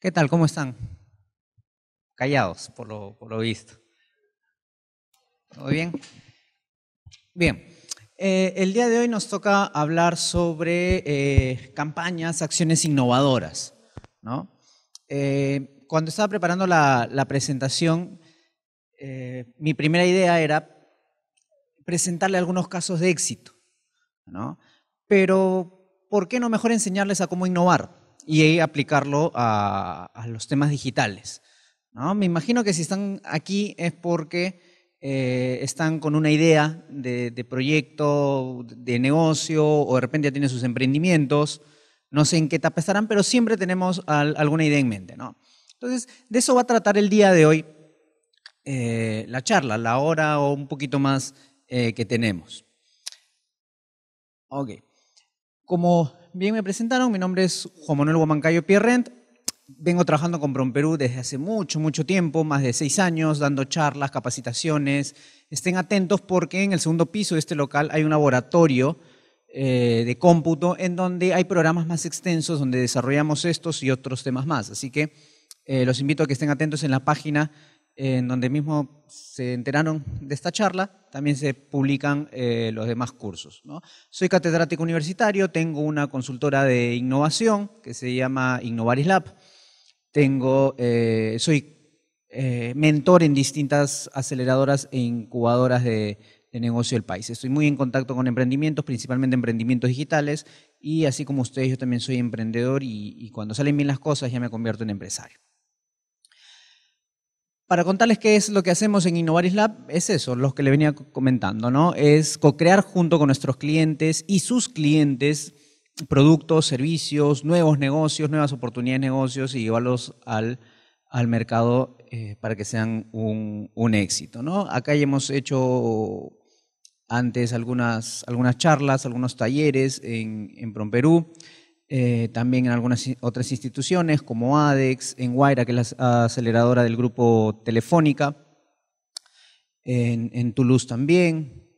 ¿Qué tal? ¿Cómo están? Callados, por lo, por lo visto. ¿Todo bien? Bien. Eh, el día de hoy nos toca hablar sobre eh, campañas, acciones innovadoras. ¿no? Eh, cuando estaba preparando la, la presentación, mi primera idea era presentarle algunos casos de éxito. ¿no? Pero, ¿por qué no mejor enseñarles a cómo innovar? Y aplicarlo a, los temas digitales. ¿no? Me imagino que si están aquí es porque eh, están con una idea de, proyecto, de negocio, o de repente ya tienen sus emprendimientos. No sé en qué etapa estarán, pero siempre tenemos alguna idea en mente. ¿no? Entonces, de eso va a tratar el día de hoy eh, la charla, la hora o un poquito más eh, que tenemos. Ok. Como bien me presentaron, mi nombre es Juan Manuel Guamancayo Pierrent. Vengo trabajando con Perú desde hace mucho, mucho tiempo, más de seis años, dando charlas, capacitaciones. Estén atentos porque en el segundo piso de este local hay un laboratorio eh, de cómputo en donde hay programas más extensos donde desarrollamos estos y otros temas más. Así que eh, los invito a que estén atentos en la página en donde mismo se enteraron de esta charla, también se publican eh, los demás cursos. Soy catedrático universitario, tengo una consultora de innovación que se llama Innovaris Lab. Tengo, eh, soy eh, mentor en distintas aceleradoras e incubadoras de, negocio del país. Estoy muy en contacto con emprendimientos, principalmente emprendimientos digitales, y así como ustedes, yo también soy emprendedor y cuando salen bien las cosas ya me convierto en empresario. Para contarles qué es lo que hacemos en Innovaris Lab, es eso, lo que le venía comentando, ¿no? Es co-crear junto con nuestros clientes y sus clientes productos, servicios, nuevos negocios, nuevas oportunidades de negocios y llevarlos al, al mercado eh, para que sean un, un, éxito, ¿no? Acá ya hemos hecho antes algunas, algunas charlas, algunos talleres en, en Perú. Eh, también en algunas otras instituciones como ADEX, en Guaira, que es la aceleradora del grupo Telefónica, en, Toulouse también.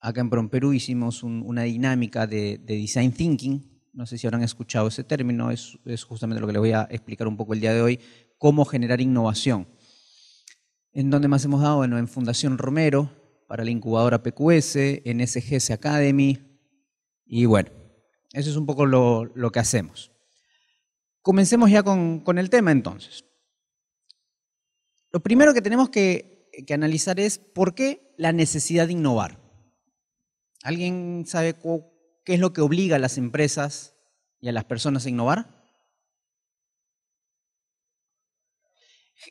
Acá en Perú hicimos una dinámica de, Design Thinking, no sé si habrán escuchado ese término, es, justamente lo que les voy a explicar un poco el día de hoy, cómo generar innovación. ¿En dónde más hemos dado? Bueno, en Fundación Romero, para la incubadora PQS, en SGS Academy, y bueno, eso es un poco lo, que hacemos. Comencemos ya con, el tema entonces. Lo primero que tenemos que, analizar es por qué la necesidad de innovar. ¿Alguien sabe qué es lo que obliga a las empresas y a las personas a innovar?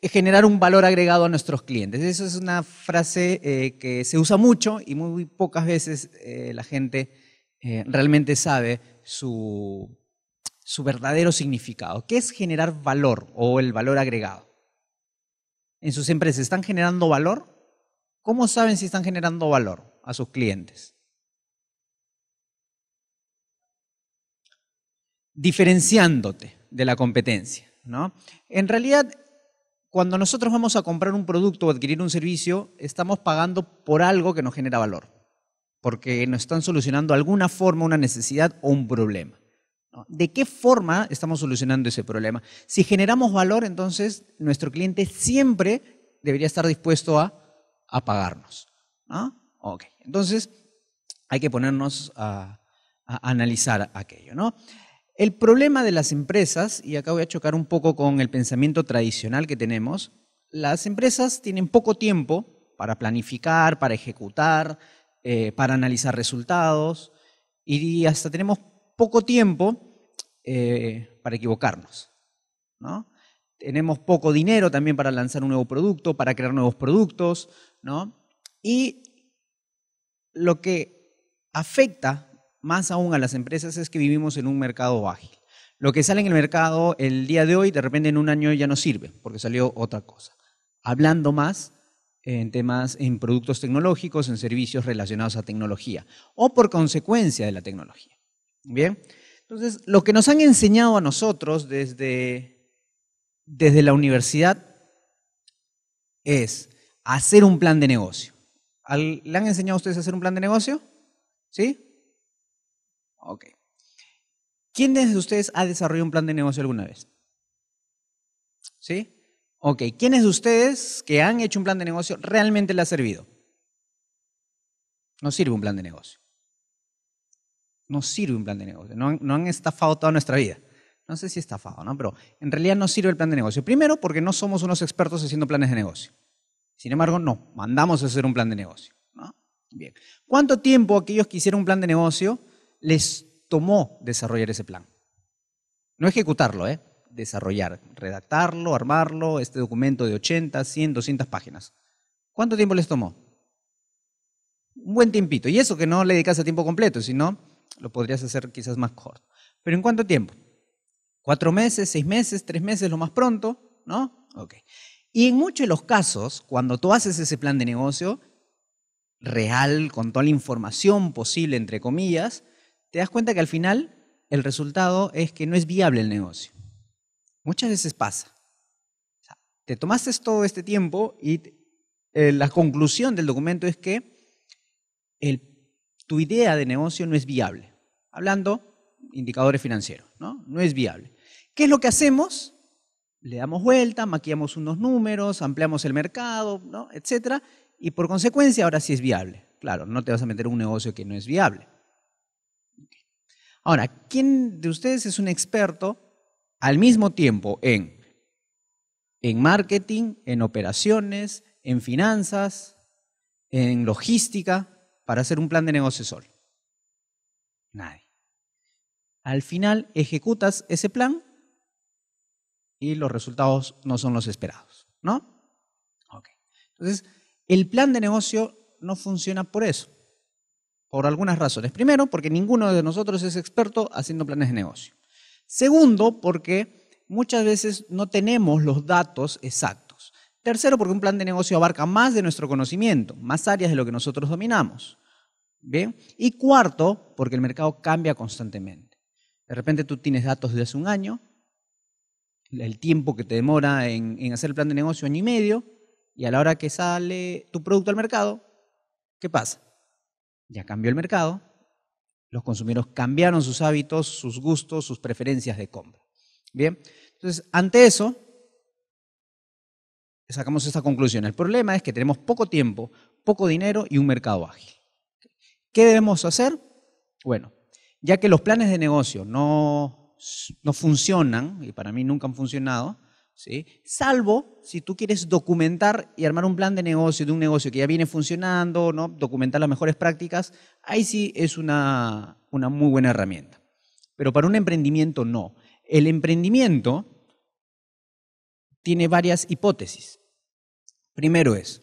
generar un valor agregado a nuestros clientes. Eso es una frase eh, que se usa mucho y muy pocas veces eh, la gente eh, realmente sabe su, verdadero significado. ¿Qué es generar valor o el valor agregado? ¿En sus empresas están generando valor? ¿Cómo saben si están generando valor a sus clientes? Diferenciándote de la competencia. ¿no? En realidad, cuando nosotros vamos a comprar un producto o adquirir un servicio, estamos pagando por algo que nos genera valor porque nos están solucionando alguna forma una necesidad o un problema. ¿De qué forma estamos solucionando ese problema? Si generamos valor, entonces nuestro cliente siempre debería estar dispuesto a, pagarnos. Entonces hay que ponernos a, analizar aquello. ¿no? El problema de las empresas, y acá voy a chocar un poco con el pensamiento tradicional que tenemos, las empresas tienen poco tiempo para planificar, para ejecutar, eh, para analizar resultados y hasta tenemos poco tiempo eh, para equivocarnos. ¿no? Tenemos poco dinero también para lanzar un nuevo producto, para crear nuevos productos. ¿no? Y lo que afecta más aún a las empresas es que vivimos en un mercado ágil. Lo que sale en el mercado el día de hoy, de repente en un año ya no sirve, porque salió otra cosa. Hablando más en temas, en productos tecnológicos, en servicios relacionados a tecnología o por consecuencia de la tecnología. Bien, entonces lo que nos han enseñado a nosotros desde, desde la universidad es hacer un plan de negocio. ¿Le han enseñado a ustedes a hacer un plan de negocio? ¿Sí? Ok. ¿Quién de ustedes ha desarrollado un plan de negocio alguna vez? ¿Sí? Ok, ¿quiénes de ustedes que han hecho un plan de negocio realmente le ha servido? No sirve un plan de negocio. No sirve un plan de negocio. No, han estafado toda nuestra vida. No sé si estafado, ¿no? Pero en realidad no sirve el plan de negocio. Primero, porque no somos unos expertos haciendo planes de negocio. Sin embargo, no, mandamos a hacer un plan de negocio. Bien. ¿Cuánto tiempo aquellos que hicieron un plan de negocio les tomó desarrollar ese plan? No ejecutarlo, ¿eh? Desarrollar, redactarlo, armarlo, este documento de 80, 100, 200 páginas. ¿Cuánto tiempo les tomó? Un buen tiempito. Y eso que no le dedicas a tiempo completo, sino lo podrías hacer quizás más corto. Pero ¿en cuánto tiempo? ¿Cuatro meses, seis meses, tres meses, lo más pronto? ¿No? Ok. Y en muchos de los casos, cuando tú haces ese plan de negocio real, con toda la información posible, entre comillas, te das cuenta que al final el resultado es que no es viable el negocio. Muchas veces pasa. te tomaste todo este tiempo y eh, la conclusión del documento es que tu idea de negocio no es viable. Hablando indicadores financieros, ¿no? No es viable. ¿Qué es lo que hacemos? Le damos vuelta, maquillamos unos números, ampliamos el mercado, ¿no? etcétera, y por consecuencia ahora sí es viable. Claro, no te vas a meter en un negocio que no es viable. Ahora, ¿quién de ustedes es un experto al mismo tiempo en, marketing, en operaciones, en finanzas, en logística, para hacer un plan de negocio solo? Nadie. Al final ejecutas ese plan y los resultados no son los esperados, ¿no? Ok. Entonces, el plan de negocio no funciona por eso por algunas razones. Primero, porque ninguno de nosotros es experto haciendo planes de negocio. Segundo, porque muchas veces no tenemos los datos exactos. Tercero, porque un plan de negocio abarca más de nuestro conocimiento, más áreas de lo que nosotros dominamos. ¿Bien? Y cuarto, porque el mercado cambia constantemente. De repente tú tienes datos de hace un año, el tiempo que te demora en, en hacer el plan de negocio, año y medio, y a la hora que sale tu producto al mercado, ¿qué pasa? ya cambió el mercado, los consumidores cambiaron sus hábitos, sus gustos, sus preferencias de compra. Bien, entonces, ante eso, sacamos esta conclusión. El problema es que tenemos poco tiempo, poco dinero y un mercado ágil. ¿Qué debemos hacer? Bueno, ya que los planes de negocio no, no funcionan, y para mí nunca han funcionado, Salvo si tú quieres documentar y armar un plan de negocio de un negocio que ya viene funcionando, documentar las mejores prácticas, ahí sí es una, una muy buena herramienta. Pero para un emprendimiento no. El emprendimiento tiene varias hipótesis. Primero es,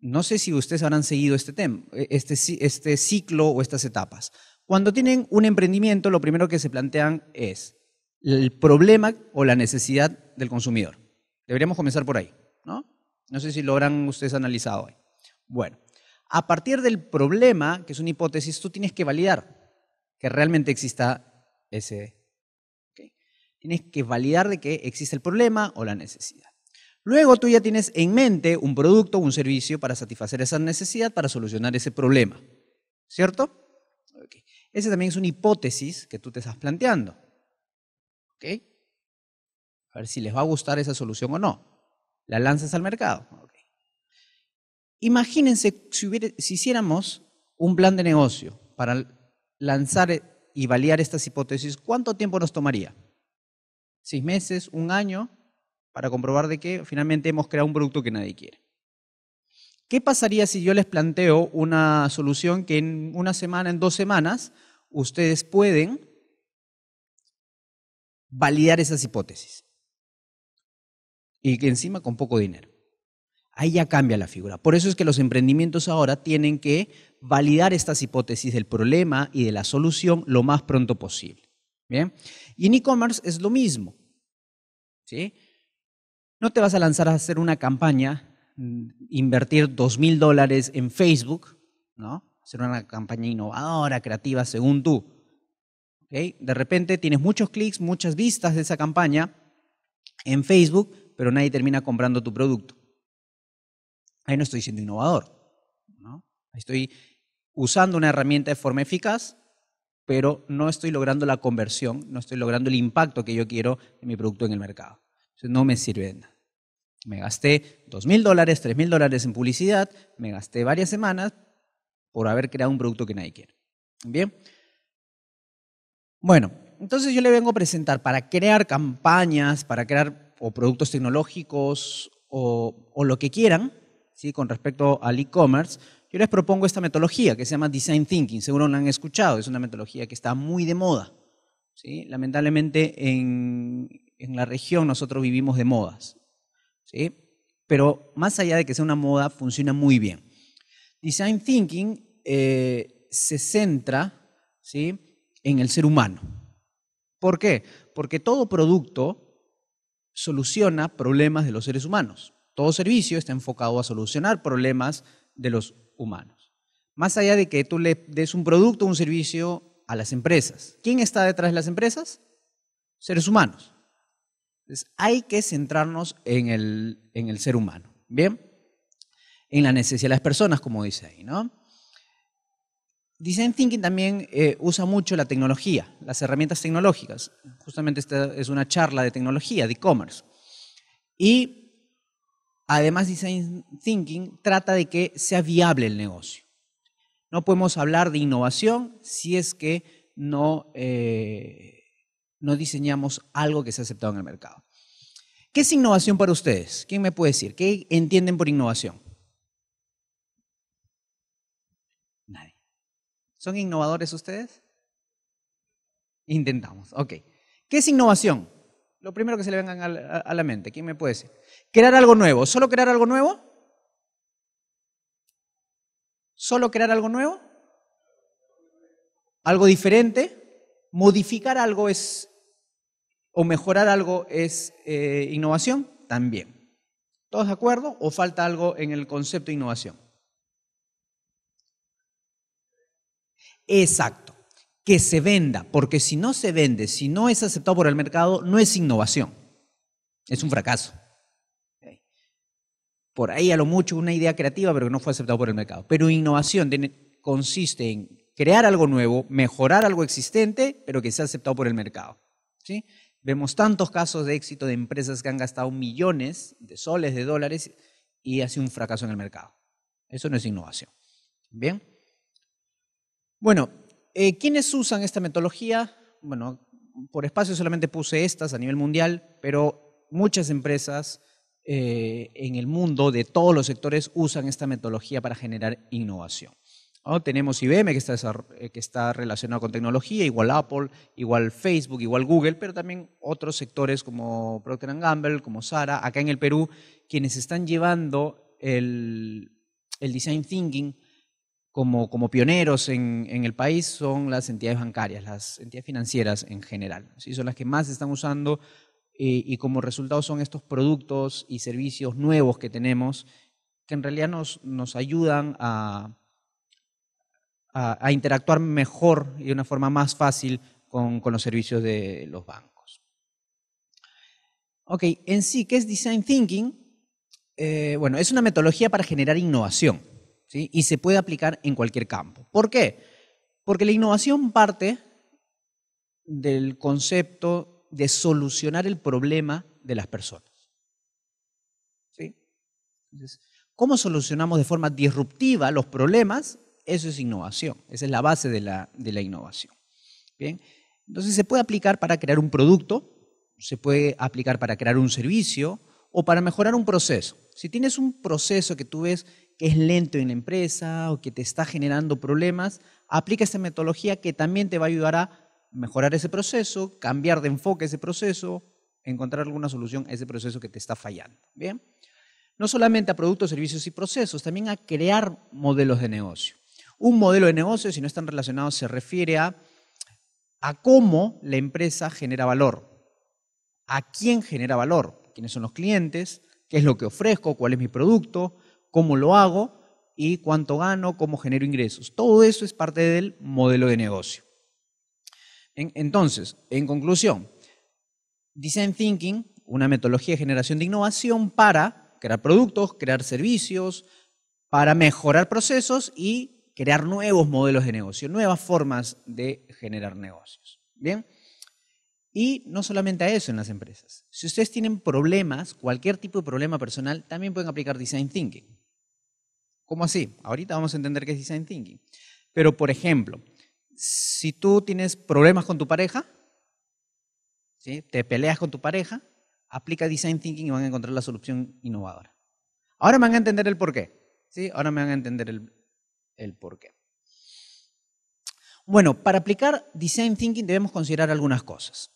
no sé si ustedes habrán seguido este, tema, este, este ciclo o estas etapas. Cuando tienen un emprendimiento, lo primero que se plantean es, el problema o la necesidad del consumidor. Deberíamos comenzar por ahí, ¿no? No sé si lo habrán ustedes analizado hoy. Bueno, a partir del problema, que es una hipótesis, tú tienes que validar que realmente exista ese... Tienes que validar de que existe el problema o la necesidad. Luego tú ya tienes en mente un producto o un servicio para satisfacer esa necesidad, para solucionar ese problema. ¿Cierto? Esa también es una hipótesis que tú te estás planteando. A ver si les va a gustar esa solución o no. La lanzas al mercado. Imagínense si, si hiciéramos un plan de negocio para lanzar y validar estas hipótesis, ¿cuánto tiempo nos tomaría? ¿Seis meses? ¿Un año? Para comprobar de que finalmente hemos creado un producto que nadie quiere. ¿Qué pasaría si yo les planteo una solución que en una semana, en dos semanas, ustedes pueden validar esas hipótesis. Y que encima con poco dinero. Ahí ya cambia la figura. Por eso es que los emprendimientos ahora tienen que validar estas hipótesis del problema y de la solución lo más pronto posible. ¿Bien? Y en e-commerce es lo mismo. ¿Sí? No te vas a lanzar a hacer una campaña, mm, invertir dos mil dólares en Facebook, ¿no? Hacer una campaña innovadora, creativa, según tú. De repente tienes muchos clics, muchas vistas de esa campaña en Facebook, pero nadie termina comprando tu producto. Ahí no estoy siendo innovador. ¿no? Estoy usando una herramienta de forma eficaz, pero no estoy logrando la conversión, no estoy logrando el impacto que yo quiero en mi producto en el mercado. no me sirve de nada. Me gasté dos mil dólares, tres mil dólares en publicidad, me gasté varias semanas por haber creado un producto que nadie quiere. Bien. Bueno, entonces yo le vengo a presentar para crear campañas, para crear o productos tecnológicos o, lo que quieran, ¿sí? con respecto al e-commerce, yo les propongo esta metodología que se llama Design Thinking. Seguro la han escuchado, es una metodología que está muy de moda. ¿sí? Lamentablemente en, en la región nosotros vivimos de modas. ¿sí? Pero más allá de que sea una moda, funciona muy bien. Design Thinking eh, se centra ¿sí? En el ser humano. ¿Por qué? Porque todo producto soluciona problemas de los seres humanos. Todo servicio está enfocado a solucionar problemas de los humanos. Más allá de que tú le des un producto o un servicio a las empresas. ¿Quién está detrás de las empresas? Seres humanos. Entonces, hay que centrarnos en el, en el ser humano. ¿Bien? En la necesidad de las personas, como dice ahí, ¿no? Design Thinking también eh, usa mucho la tecnología, las herramientas tecnológicas. Justamente esta es una charla de tecnología, de e-commerce. Y además Design Thinking trata de que sea viable el negocio. No podemos hablar de innovación si es que no, eh, no diseñamos algo que sea aceptado en el mercado. ¿Qué es innovación para ustedes? ¿Quién me puede decir? ¿Qué entienden por innovación? ¿Son innovadores ustedes? Intentamos, ok. ¿Qué es innovación? Lo primero que se le venga a la mente, ¿quién me puede decir? Crear algo nuevo. ¿Solo crear algo nuevo? ¿Solo crear algo nuevo? ¿Algo diferente? ¿Modificar algo es, o mejorar algo es eh, innovación? También. ¿Todos de acuerdo? ¿O falta algo en el concepto de innovación? Exacto. Que se venda, porque si no se vende, si no es aceptado por el mercado, no es innovación. Es un fracaso. Por ahí a lo mucho una idea creativa, pero que no fue aceptado por el mercado. Pero innovación consiste en crear algo nuevo, mejorar algo existente, pero que sea aceptado por el mercado. ¿sí? Vemos tantos casos de éxito de empresas que han gastado millones de soles, de dólares, y hace un fracaso en el mercado. Eso no es innovación. ¿Bien? Bueno, eh, ¿quiénes usan esta metodología? Bueno, por espacio solamente puse estas a nivel mundial, pero muchas empresas eh, en el mundo de todos los sectores usan esta metodología para generar innovación. Tenemos IBM que está, eh, que está relacionado con tecnología, igual Apple, igual Facebook, igual Google, pero también otros sectores como Procter Gamble, como Sara, acá en el Perú, quienes están llevando el, el design thinking como, como pioneros en, en, el país son las entidades bancarias, las entidades financieras en general. ¿sí? Son las que más están usando eh, y como resultado son estos productos y servicios nuevos que tenemos que en realidad nos, nos ayudan a, a, a, interactuar mejor y de una forma más fácil con, con los servicios de los bancos. Ok, en sí, ¿qué es Design Thinking? Eh, bueno, es una metodología para generar innovación y se puede aplicar en cualquier campo. ¿Por qué? Porque la innovación parte del concepto de solucionar el problema de las personas. ¿Cómo solucionamos de forma disruptiva los problemas? Eso es innovación, esa es la base de la, innovación. Entonces se puede aplicar para crear un producto, se puede aplicar para crear un servicio o para mejorar un proceso. Si tienes un proceso que tú ves que es lento en la empresa o que te está generando problemas, aplica esta metodología que también te va a ayudar a mejorar ese proceso, cambiar de enfoque ese proceso, encontrar alguna solución a ese proceso que te está fallando. ¿Bien? No solamente a productos, servicios y procesos, también a crear modelos de negocio. Un modelo de negocio, si no están relacionados, se refiere a, a cómo la empresa genera valor, a quién genera valor, quiénes son los clientes, qué es lo que ofrezco, cuál es mi producto, cómo lo hago y cuánto gano, cómo genero ingresos. Todo eso es parte del modelo de negocio. Entonces, en conclusión, Design Thinking, una metodología de generación de innovación para crear productos, crear servicios, para mejorar procesos y crear nuevos modelos de negocio, nuevas formas de generar negocios. Bien. Y no solamente a eso en las empresas. Si ustedes tienen problemas, cualquier tipo de problema personal, también pueden aplicar Design Thinking. ¿Cómo así? Ahorita vamos a entender qué es Design Thinking. Pero, por ejemplo, si tú tienes problemas con tu pareja, ¿sí? te peleas con tu pareja, aplica Design Thinking y van a encontrar la solución innovadora. Ahora me van a entender el por qué. ¿sí? Ahora me van a entender el, el por. Bueno, para aplicar Design Thinking debemos considerar algunas cosas.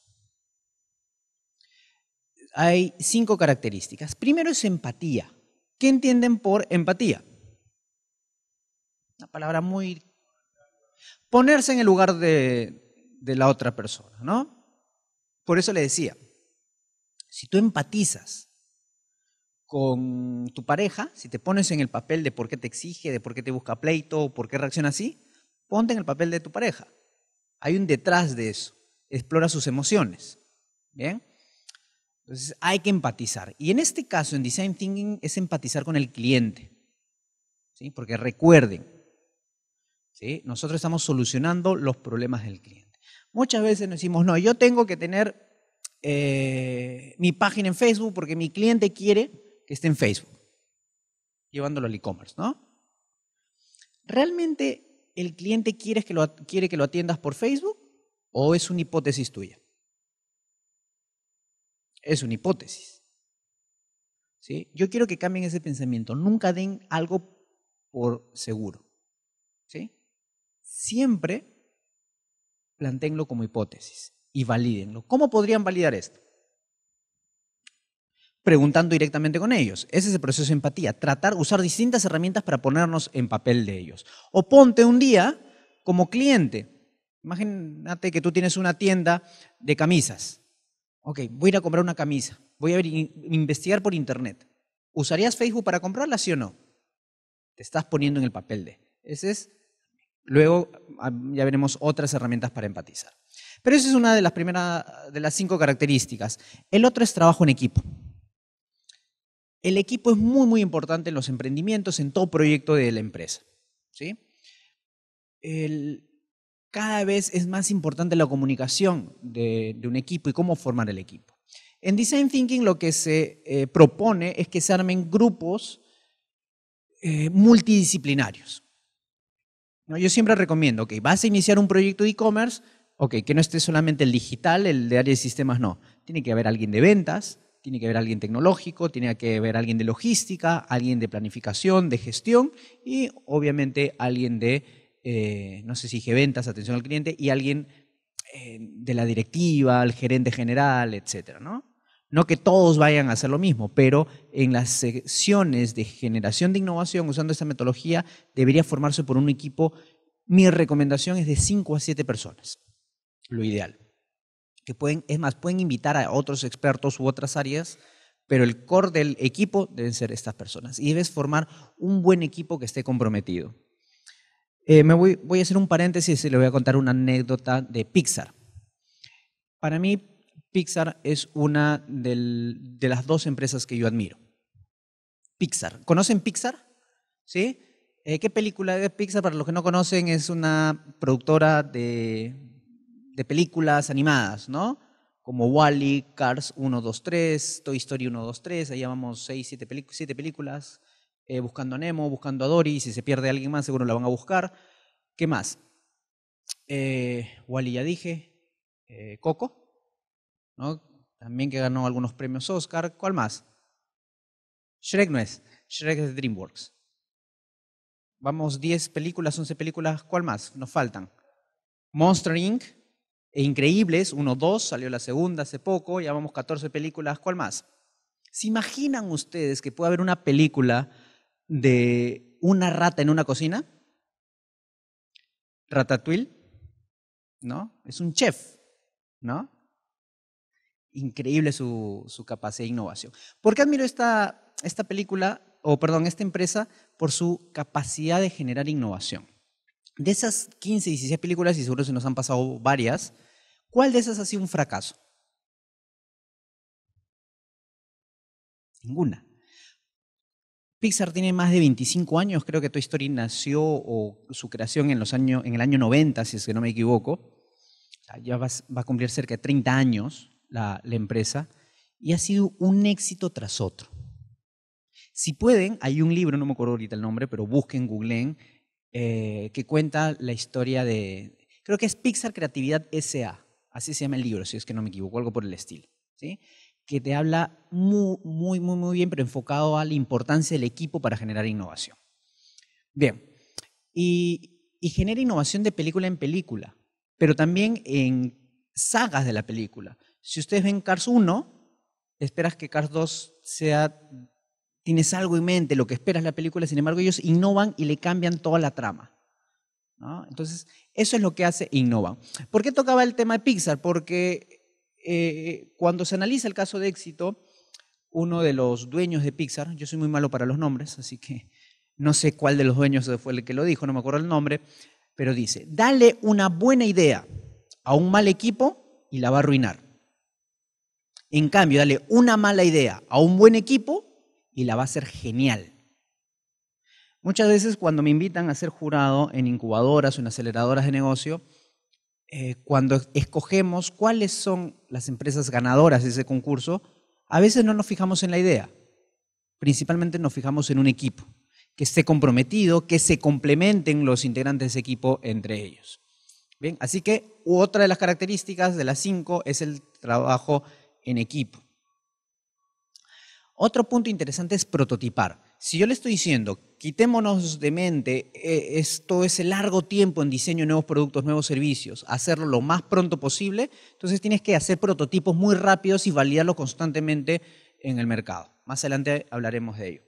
Hay cinco características. Primero es empatía. ¿Qué entienden por empatía? Una palabra muy... Ponerse en el lugar de, de la otra persona, ¿no? Por eso le decía, si tú empatizas con tu pareja, si te pones en el papel de por qué te exige, de por qué te busca pleito, por qué reacciona así, ponte en el papel de tu pareja. Hay un detrás de eso. Explora sus emociones. ¿Bien? Entonces hay que empatizar. Y en este caso, en Design Thinking, es empatizar con el cliente. ¿sí? Porque recuerden, nosotros estamos solucionando los problemas del cliente. Muchas veces nos decimos, no, yo tengo que tener eh, mi página en Facebook porque mi cliente quiere que esté en Facebook, llevándolo al e-commerce, ¿no? ¿Realmente el cliente quiere que, lo, quiere que lo atiendas por Facebook o es una hipótesis tuya? Es una hipótesis. ¿Sí? Yo quiero que cambien ese pensamiento. Nunca den algo por seguro. ¿Sí? Siempre planteenlo como hipótesis y valídenlo. ¿Cómo podrían validar esto? Preguntando directamente con ellos. Ese es el proceso de empatía. Tratar, usar distintas herramientas para ponernos en papel de ellos. O ponte un día como cliente. Imagínate que tú tienes una tienda de camisas. Ok, voy a ir a comprar una camisa. Voy a investigar por internet. ¿Usarías Facebook para comprarla, sí o no? Te estás poniendo en el papel de. Ese es. Luego ah, ya veremos otras herramientas para empatizar. Pero esa es una de las primeras, de las cinco características. El otro es trabajo en equipo. El equipo es muy, muy importante en los emprendimientos, en todo proyecto de la empresa. ¿sí? cada vez es más importante la comunicación de, un equipo y cómo formar el equipo. En Design Thinking lo que se eh, propone es que se armen grupos eh, multidisciplinarios. Yo siempre recomiendo, que vas a iniciar un proyecto de e-commerce, Ok, que no esté solamente el digital, el de área de sistemas, no. Tiene que haber alguien de ventas, tiene que haber alguien tecnológico, tiene que haber alguien de logística, alguien de planificación, de gestión y obviamente alguien de, eh, no sé si ventas, atención al cliente y alguien eh, de la directiva, el gerente general, etcétera, ¿no? No que todos vayan a hacer lo mismo, pero en las secciones de generación de innovación usando esta metodología debería formarse por un equipo. Mi recomendación es de 5 a 7 personas lo ideal. Que pueden, es más, pueden invitar a otros expertos u otras áreas, pero el core del equipo deben ser estas personas. Y debes formar un buen equipo que esté comprometido. Eh, me voy, voy, a hacer un paréntesis y le voy a contar una anécdota de Pixar. Para mí, Pixar es una de las dos empresas que yo admiro. Pixar. ¿Conocen Pixar? ¿Sí? Eh, ¿Qué película de Pixar? Para los que no conocen, es una productora de de películas animadas, ¿no? Como Wally, Cars 1, 2, 3, Toy Story 1, 2, 3, ahí llamamos 6, 7, películas, eh, Buscando a Nemo, Buscando a Dory, si se pierde alguien más seguro la van a buscar. ¿Qué más? Eh, Wally ya dije, eh, Coco, ¿no? También que ganó algunos premios Oscar. ¿Cuál más? Shrek no es, Shrek es DreamWorks. Vamos, 10 películas, 11 películas, ¿cuál más? Nos faltan. Monster Inc., e increíbles, uno, dos, salió la segunda hace poco, ya vamos 14 películas, ¿cuál más? ¿Se imaginan ustedes que puede haber una película de una rata en una cocina? Ratatouille, ¿no? Es un chef, ¿no? Increíble su, capacidad de innovación. ¿Por qué admiro esta, esta película, o perdón, esta empresa? Por su capacidad de generar innovación. De esas 15, 16 películas, y seguro se nos han pasado varias, ¿cuál de esas ha sido un fracaso? Ninguna. Pixar tiene más de 25 años, creo que Toy Story nació o su creación en, los años, en el año 90, si es que no me equivoco. ya va, a cumplir cerca de 30 años la, empresa, y ha sido un éxito tras otro. Si pueden, hay un libro, no me acuerdo ahorita el nombre, pero busquen, googleen, eh, que cuenta la historia de, creo que es Pixar Creatividad SA, así se llama el libro, si es que no me equivoco, algo por el estilo, ¿sí? que te habla muy, muy, muy, muy bien, pero enfocado a la importancia del equipo para generar innovación. Bien, y, y genera innovación de película en película, pero también en sagas de la película. Si ustedes ven Cars 1, esperas que Cars 2 sea, tienes algo en mente, lo que esperas la película, sin embargo ellos innovan y le cambian toda la trama. Entonces, eso es lo que hace Innova. ¿Por qué tocaba el tema de Pixar? Porque eh, cuando se analiza el caso de éxito, uno de los dueños de Pixar, yo soy muy malo para los nombres, así que no sé cuál de los dueños fue el que lo dijo, no me acuerdo el nombre, pero dice, dale una buena idea a un mal equipo y la va a arruinar. En cambio, dale una mala idea a un buen equipo y la va a hacer genial. Muchas veces cuando me invitan a ser jurado en incubadoras o en aceleradoras de negocio, eh, cuando escogemos cuáles son las empresas ganadoras de ese concurso, a veces no nos fijamos en la idea, principalmente nos fijamos en un equipo que esté comprometido, que se complementen los integrantes de ese equipo entre ellos. Bien, así que otra de las características de las cinco es el trabajo en equipo. Otro punto interesante es prototipar. Si yo le estoy diciendo, quitémonos de mente eh, todo ese largo tiempo en diseño de nuevos productos, nuevos servicios, hacerlo lo más pronto posible, entonces tienes que hacer prototipos muy rápidos y validarlos constantemente en el mercado. Más adelante hablaremos de ello.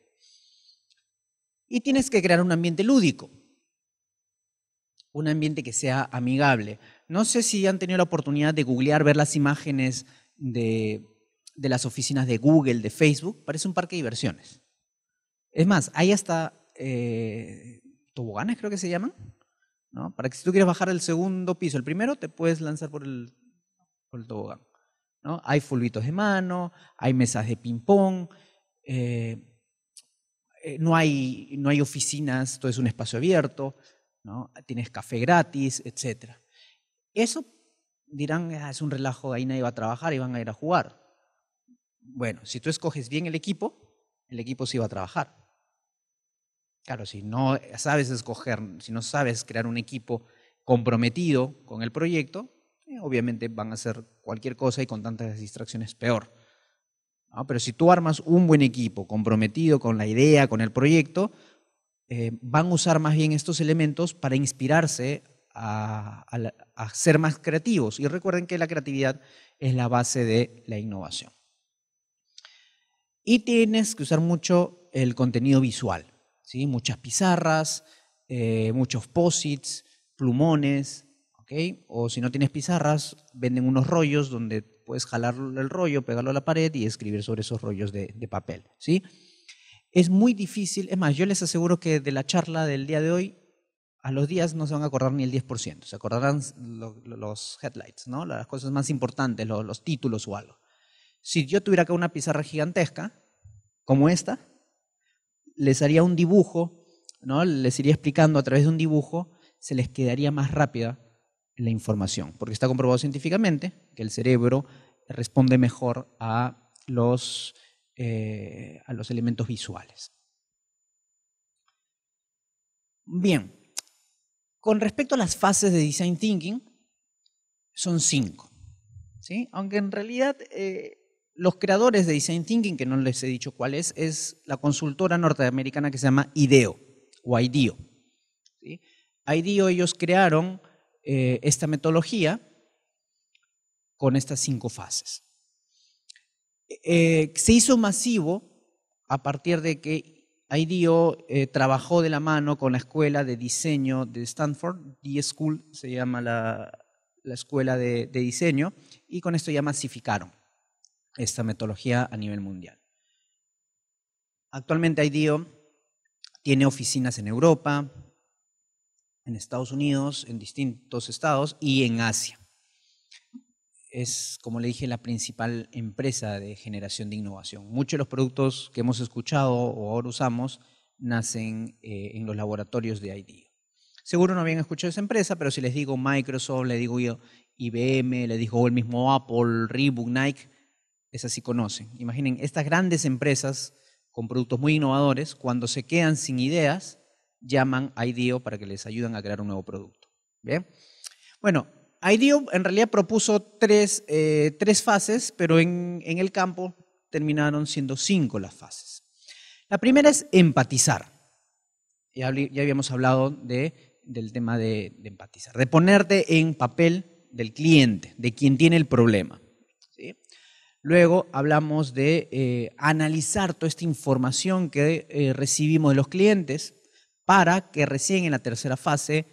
Y tienes que crear un ambiente lúdico, un ambiente que sea amigable. No sé si han tenido la oportunidad de googlear, ver las imágenes de, las oficinas de Google, de Facebook. Parece un parque de diversiones. Es más, hay hasta eh, toboganes, creo que se llaman, ¿no? Para que si tú quieres bajar el segundo piso, el primero, te puedes lanzar por el, por el tobogán. ¿no? Hay fulbitos de mano, hay mesas de ping-pong. Eh, eh, no, hay, no hay oficinas, todo es un espacio abierto, ¿no? tienes café gratis, etc. Eso dirán, ah, es un relajo, ahí nadie va a trabajar y van a ir a jugar. Bueno, si tú escoges bien el equipo, el equipo sí va a trabajar. Claro, si no sabes escoger, si no sabes crear un equipo comprometido con el proyecto, eh, obviamente van a hacer cualquier cosa y con tantas distracciones peor. Pero si tú armas un buen equipo comprometido con la idea, con el proyecto, eh, van a usar más bien estos elementos para inspirarse a, ser más creativos. Y recuerden que la creatividad es la base de la innovación. Y tienes que usar mucho el contenido visual, ¿sí? muchas pizarras, eh, muchos posits, plumones, o si no tienes pizarras, venden unos rollos donde puedes jalar el rollo, pegarlo a la pared y escribir sobre esos rollos de, papel. ¿sí? Es muy difícil, es más, yo les aseguro que de la charla del día de hoy, a los días no se van a acordar ni el 10%, se acordarán los headlights, ¿no? las cosas más importantes, los, títulos o algo. Si yo tuviera acá una pizarra gigantesca, como esta, les haría un dibujo, les iría explicando a través de un dibujo, se les quedaría más rápida la información, porque está comprobado científicamente que el cerebro responde mejor a los, eh, a los elementos visuales. Bien, con respecto a las fases de Design Thinking, son cinco. ¿sí? Aunque en realidad eh, los creadores de Design Thinking, que no les he dicho cuál es, es la consultora norteamericana que se llama IDEO o IDEO. ¿sí? IDEO ellos crearon eh, esta metodología con estas cinco fases. Eh, se hizo masivo a partir de que IDEO eh, trabajó de la mano con la escuela de diseño de Stanford, D-School se llama la, escuela de, de, diseño, y con esto ya masificaron esta metodología a nivel mundial. Actualmente IDEO tiene oficinas en Europa, en Estados Unidos, en distintos estados y en Asia. Es, como le dije, la principal empresa de generación de innovación. Muchos de los productos que hemos escuchado o ahora usamos nacen eh, en los laboratorios de IDEO. Seguro no habían escuchado esa empresa, pero si les digo Microsoft, le digo yo IBM, le dijo el mismo Apple, Reebok, Nike, esas sí conocen. Imaginen, estas grandes empresas con productos muy innovadores, cuando se quedan sin ideas, llaman a IDEO para que les ayuden a crear un nuevo producto. ¿Bien? Bueno, IDEO en realidad propuso tres, eh, tres fases, pero en, en el campo terminaron siendo cinco las fases. La primera es empatizar. Ya, habíamos hablado de, del tema de, empatizar, de ponerte en papel del cliente, de quien tiene el problema. Luego hablamos de eh, analizar toda esta información que eh, recibimos de los clientes para que recién en la tercera fase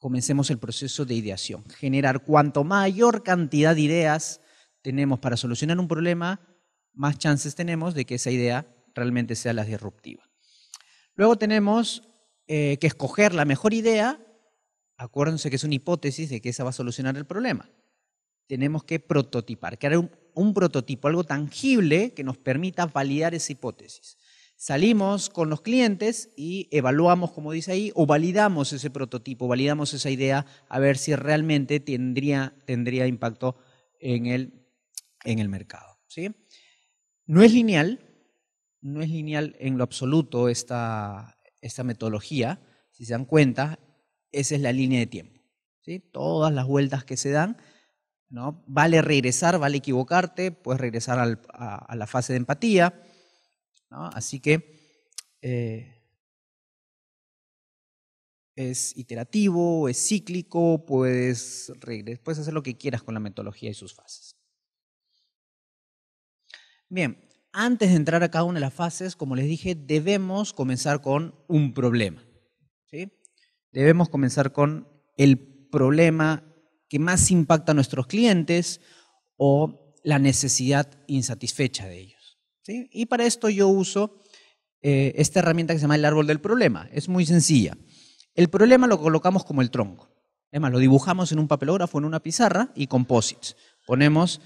comencemos el proceso de ideación. Generar cuanto mayor cantidad de ideas tenemos para solucionar un problema, más chances tenemos de que esa idea realmente sea la disruptiva. Luego tenemos eh, que escoger la mejor idea, acuérdense que es una hipótesis de que esa va a solucionar el problema. Tenemos que prototipar, crear un, un prototipo, algo tangible que nos permita validar esa hipótesis. Salimos con los clientes y evaluamos, como dice ahí, o validamos ese prototipo, validamos esa idea a ver si realmente tendría, tendría impacto en el, en el mercado. ¿sí? No es lineal, no es lineal en lo absoluto esta, esta metodología. Si se dan cuenta, esa es la línea de tiempo. ¿sí? Todas las vueltas que se dan, ¿no? vale regresar, vale equivocarte, puedes regresar a, la fase de empatía. Así que eh, es iterativo, es cíclico, puedes, hacer lo que quieras con la metodología y sus fases. Bien, antes de entrar a cada una de las fases, como les dije, debemos comenzar con un problema. ¿sí? Debemos comenzar con el problema que más impacta a nuestros clientes o la necesidad insatisfecha de ellos. Y para esto yo uso eh, esta herramienta que se llama el árbol del problema. Es muy sencilla. El problema lo colocamos como el tronco. Además, lo dibujamos en un papelógrafo, en una pizarra y composites. Ponemos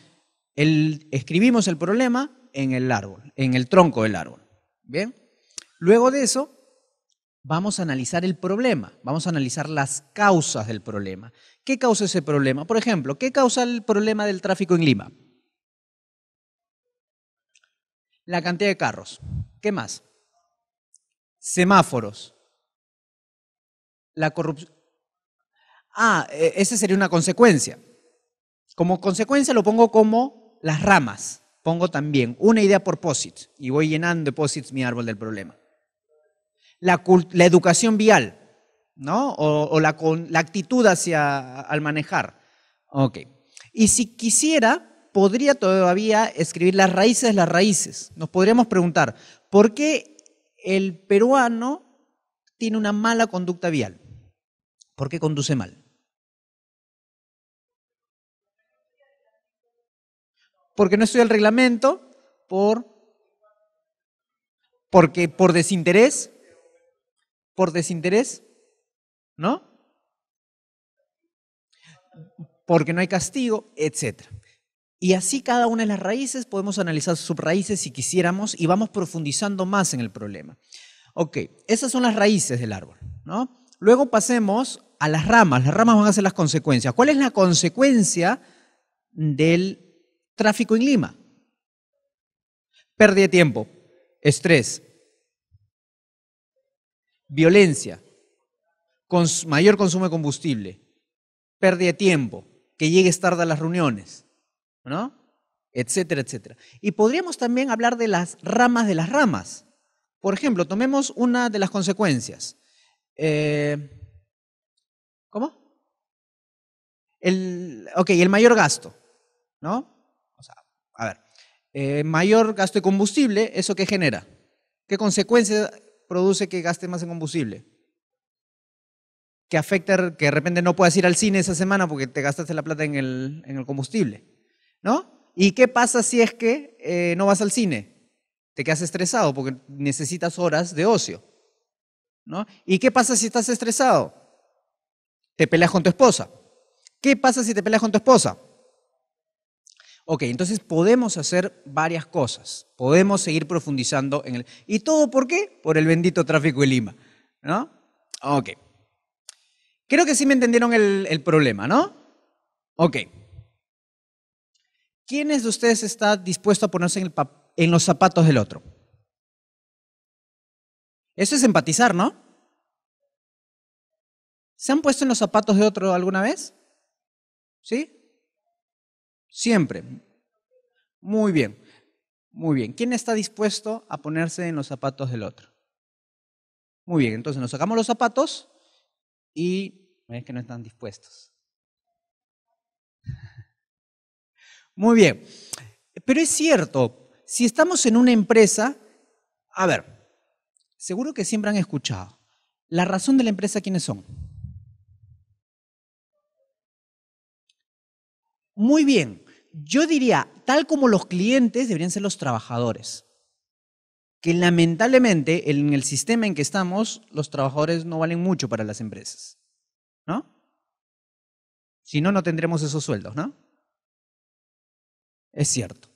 escribimos el problema en el árbol, en el tronco del árbol. ¿Bien? Luego de eso, vamos a analizar el problema, vamos a analizar las causas del problema. ¿Qué causa ese problema? Por ejemplo, ¿qué causa el problema del tráfico en Lima? La cantidad de carros. ¿Qué más? Semáforos. La corrupción. Ah, e, esa sería una consecuencia. Como consecuencia lo pongo como las ramas pongo también una idea por posits y voy llenando de posits mi árbol del problema. La, educación vial, ¿no? O, la, la, actitud hacia al manejar. Ok. Y si quisiera, podría todavía escribir las raíces las raíces. Nos podríamos preguntar, ¿por qué el peruano tiene una mala conducta vial? ¿Por qué conduce mal? porque no estudia el reglamento, por porque por desinterés, por desinterés, ¿no? Porque no hay castigo, etc. Y así cada una de las raíces podemos analizar sus raíces si quisiéramos y vamos profundizando más en el problema. Ok, esas son las raíces del árbol, ¿no? Luego pasemos a las ramas. Las ramas van a ser las consecuencias. ¿Cuál es la consecuencia del Tráfico en Lima. Pérdida de tiempo, estrés, violencia, mayor consumo de combustible, pérdida de tiempo, que llegues tarde a las reuniones, ¿no? Etcétera, etcétera. Y podríamos también hablar de las ramas de las ramas. Por ejemplo, tomemos una de las consecuencias. Eh, ¿Cómo? El, ok, el mayor gasto, ¿no? a ver, eh, mayor gasto de combustible, ¿eso qué genera? ¿Qué consecuencia produce que gaste más en combustible? Que afecta, que de repente no puedas ir al cine esa semana porque te gastaste la plata en el, en el combustible, ¿no? ¿Y qué pasa si es que eh, no vas al cine? Te quedas estresado porque necesitas horas de ocio, ¿no? ¿Y qué pasa si estás estresado? Te peleas con tu esposa. ¿Qué pasa si te peleas con tu esposa? Ok, entonces podemos hacer varias cosas, podemos seguir profundizando en el... ¿Y todo por qué? Por el bendito tráfico de Lima, ¿no? Ok. Creo que sí me entendieron el, problema, ¿no? Ok. ¿Quiénes de ustedes está dispuesto a ponerse en, los zapatos del otro? Eso es empatizar, ¿no? ¿Se han puesto en los zapatos de otro alguna vez? ¿Sí? Siempre. Muy bien. Muy bien. ¿Quién está dispuesto a ponerse en los zapatos del otro? Muy bien. Entonces nos sacamos los zapatos y es que no están dispuestos. Muy bien. Pero es cierto, si estamos en una empresa, a ver, seguro que siempre han escuchado. La razón de la empresa, ¿quiénes son? Muy bien. Yo diría, tal como los clientes deberían ser los trabajadores. Que lamentablemente en el sistema en que estamos, los trabajadores no valen mucho para las empresas. ¿No? Si no, no tendremos esos sueldos, ¿no? Es cierto.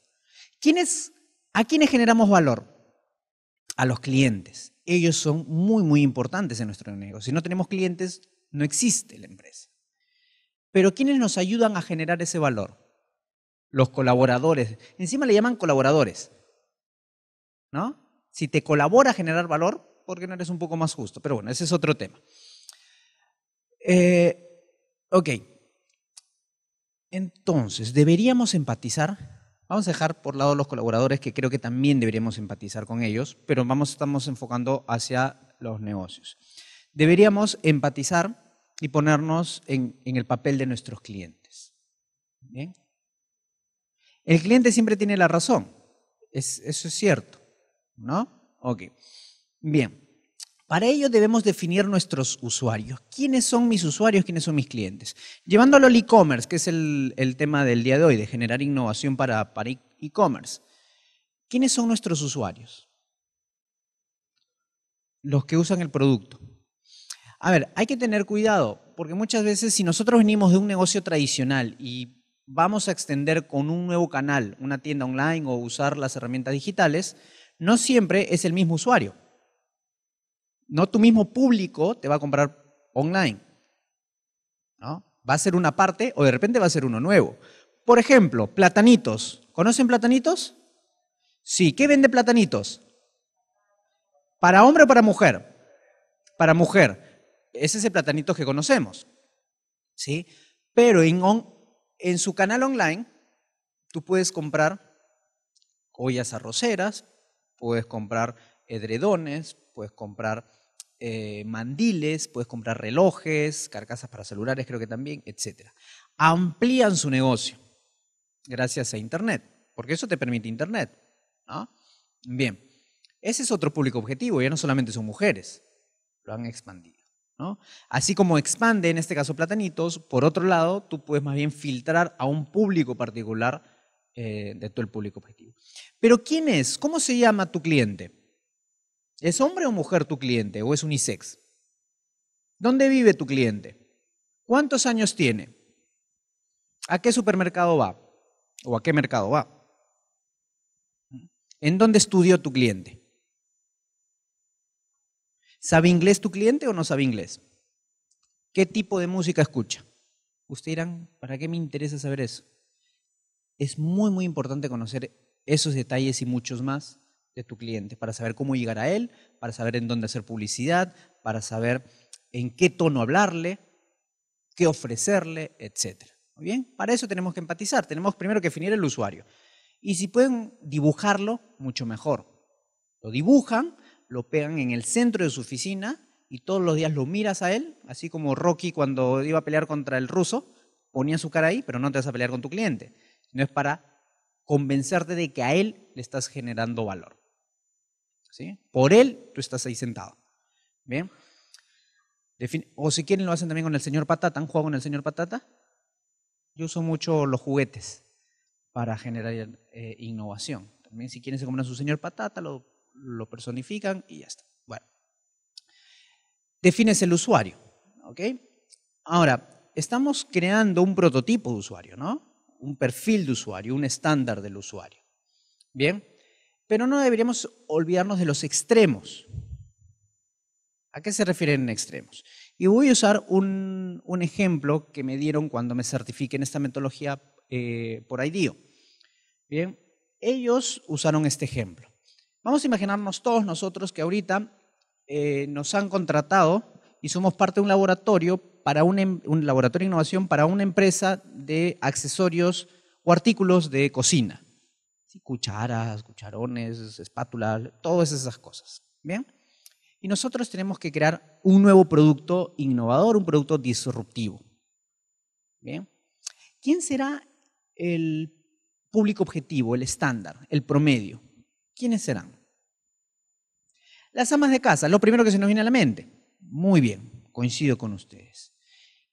¿Quiénes, ¿A quiénes generamos valor? A los clientes. Ellos son muy, muy importantes en nuestro negocio. Si no tenemos clientes, no existe la empresa. Pero ¿quiénes nos ayudan a generar ese valor? Los colaboradores. Encima le llaman colaboradores. ¿No? Si te colabora a generar valor, ¿por qué no eres un poco más justo? Pero bueno, ese es otro tema. Eh, ok. Entonces, ¿deberíamos empatizar? Vamos a dejar por lado los colaboradores, que creo que también deberíamos empatizar con ellos, pero vamos, estamos enfocando hacia los negocios. Deberíamos empatizar y ponernos en, el papel de nuestros clientes. ¿Bien? El cliente siempre tiene la razón, eso es cierto, ¿no? Ok. Bien. Para ello debemos definir nuestros usuarios. ¿Quiénes son mis usuarios? ¿Quiénes son mis clientes? Llevándolo al e-commerce, que es el, tema del día de hoy, de generar innovación para e-commerce. ¿Quiénes son nuestros usuarios? Los que usan el producto. A ver, hay que tener cuidado, porque muchas veces si nosotros venimos de un negocio tradicional y vamos a extender con un nuevo canal, una tienda online o usar las herramientas digitales, no siempre es el mismo usuario. No tu mismo público te va a comprar online. ¿no? Va a ser una parte o de repente va a ser uno nuevo. Por ejemplo, platanitos. ¿Conocen platanitos? Sí. ¿Qué vende platanitos? ¿Para hombre o para mujer? Para mujer. Ese es el platanito que conocemos. ¿Sí? Pero en, en su canal online tú puedes comprar ollas arroceras, puedes comprar edredones, puedes comprar eh, mandiles, puedes comprar relojes, carcasas para celulares, creo que también, etc. Amplían su negocio gracias a Internet, porque eso te permite Internet. Bien, ese es otro público objetivo, ya no solamente son mujeres, lo han expandido. Así como expande, en este caso Platanitos, por otro lado, tú puedes más bien filtrar a un público particular eh, de todo el público objetivo. Pero ¿quién es? ¿Cómo se llama tu cliente? ¿Es hombre o mujer tu cliente o es unisex? ¿Dónde vive tu cliente? ¿Cuántos años tiene? ¿A qué supermercado va? ¿O a qué mercado va? ¿En dónde estudió tu cliente? ¿Sabe inglés tu cliente o no sabe inglés? ¿Qué tipo de música escucha? Ustedes dirán, ¿para qué me interesa saber eso? Es muy, muy importante conocer esos detalles y muchos más de tu cliente, para saber cómo llegar a él, para saber en dónde hacer publicidad, para saber en qué tono hablarle, qué ofrecerle, etc. ¿Muy bien? Para eso tenemos que empatizar, tenemos primero que definir el usuario. Y si pueden dibujarlo, mucho mejor. Lo dibujan, lo pegan en el centro de su oficina y todos los días lo miras a él, así como Rocky cuando iba a pelear contra el ruso, ponía su cara ahí, pero no te vas a pelear con tu cliente. No es para convencerte de que a él le estás generando valor. Por él, tú estás ahí sentado. ¿Bien? O si quieren lo hacen también con el señor Patata. ¿Han jugado con el señor Patata? Yo uso mucho los juguetes para generar eh, innovación. También si quieren se compran su señor Patata, lo, lo personifican y ya está. Bueno. Defines el usuario. ¿Ok? Ahora, estamos creando un prototipo de usuario, ¿no? Un perfil de usuario, un estándar del usuario. Bien. Pero no deberíamos olvidarnos de los extremos. ¿A qué se refieren extremos? Y voy a usar un, ejemplo que me dieron cuando me certifiqué en esta metodología eh, por IDEO. Bien, ellos usaron este ejemplo. Vamos a imaginarnos todos nosotros que ahorita eh, nos han contratado y somos parte de un laboratorio para em, un, laboratorio de innovación para una empresa de accesorios o artículos de cocina. Cucharas, cucharones, espátulas, todas esas cosas. ¿Bien? Y nosotros tenemos que crear un nuevo producto innovador, un producto disruptivo. ¿Bien? ¿Quién será el público objetivo, el estándar, el promedio? ¿Quiénes serán? Las amas de casa, lo primero que se nos viene a la mente. Muy bien, coincido con ustedes.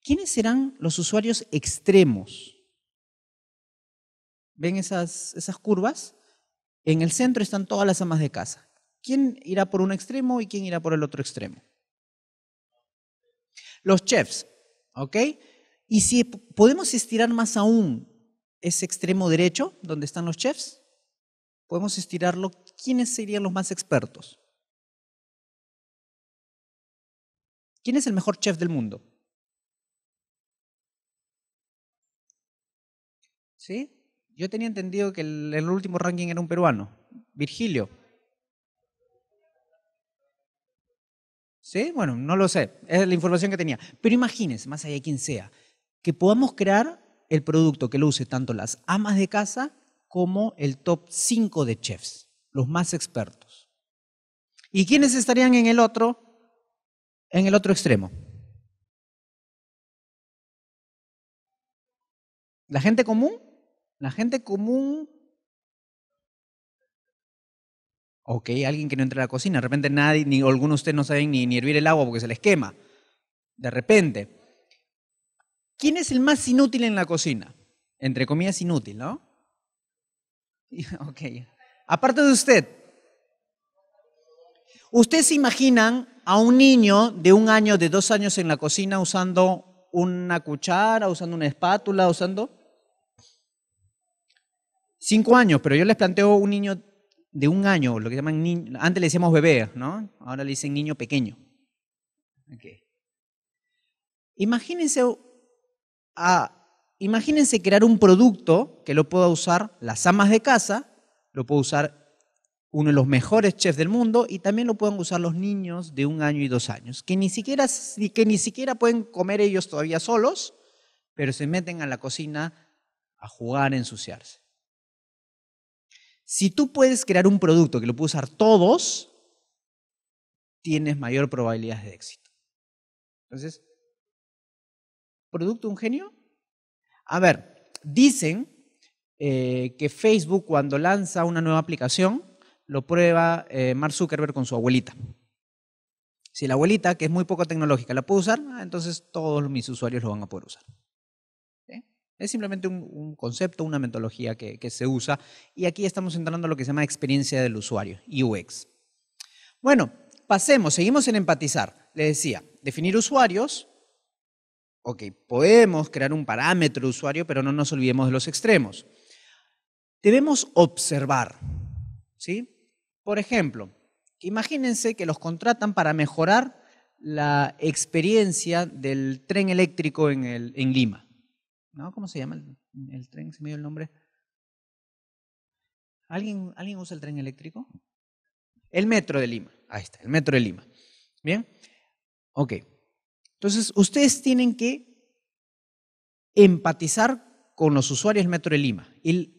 ¿Quiénes serán los usuarios extremos? ¿Ven esas, esas curvas? En el centro están todas las amas de casa. ¿Quién irá por un extremo y quién irá por el otro extremo? Los chefs, ¿ok? Y si podemos estirar más aún ese extremo derecho, donde están los chefs, podemos estirarlo. ¿Quiénes serían los más expertos? ¿Quién es el mejor chef del mundo? ¿Sí? Yo tenía entendido que el, último ranking era un peruano, Virgilio. ¿Sí? Bueno, no lo sé, es la información que tenía. Pero imagínense, más allá de quien sea, que podamos crear el producto que lo use tanto las amas de casa como el top 5 de chefs, los más expertos. ¿Y quiénes estarían en el otro? en el otro extremo. La gente común, la gente común, ok, alguien que no entra a la cocina, de repente nadie, ni algunos de ustedes no saben ni, ni hervir el agua porque se les quema, de repente. ¿Quién es el más inútil en la cocina? Entre comillas, inútil, ¿no? Ok. Aparte de usted, ¿ustedes se imaginan a un niño de un año, de dos años en la cocina usando una cuchara, usando una espátula, usando... Cinco años, pero yo les planteo un niño de un año, lo que llaman niño, antes le decíamos bebé, ¿no? Ahora le dicen niño pequeño. Imagínense, imagínense crear un producto que lo pueda usar las amas de casa, lo puedo usar uno de los mejores chefs del mundo y también lo pueden usar los niños de un año y dos años, que ni siquiera, que ni siquiera pueden comer ellos todavía solos, pero se meten a la cocina a jugar, a ensuciarse. Si tú puedes crear un producto que lo pueden usar todos, tienes mayor probabilidad de éxito. Entonces, ¿producto un genio? A ver, dicen eh, que Facebook cuando lanza una nueva aplicación, lo prueba eh, Mark Zuckerberg con su abuelita. Si la abuelita, que es muy poco tecnológica, la puede usar, ah, entonces todos mis usuarios lo van a poder usar. Es simplemente un, concepto, una metodología que, se usa. Y aquí estamos entrando a lo que se llama experiencia del usuario, UX. Bueno, pasemos, seguimos en empatizar. Le decía, definir usuarios. Ok, podemos crear un parámetro usuario, pero no nos olvidemos de los extremos. Debemos observar. ¿Sí? Por ejemplo, imagínense que los contratan para mejorar la experiencia del tren eléctrico en, el, en Lima. ¿Cómo se llama el, tren? ¿Se me dio el nombre? ¿Alguien, ¿Alguien usa el tren eléctrico? El metro de Lima. Ahí está, el metro de Lima. Bien. Ok. Entonces, ustedes tienen que empatizar con los usuarios del metro de Lima. Y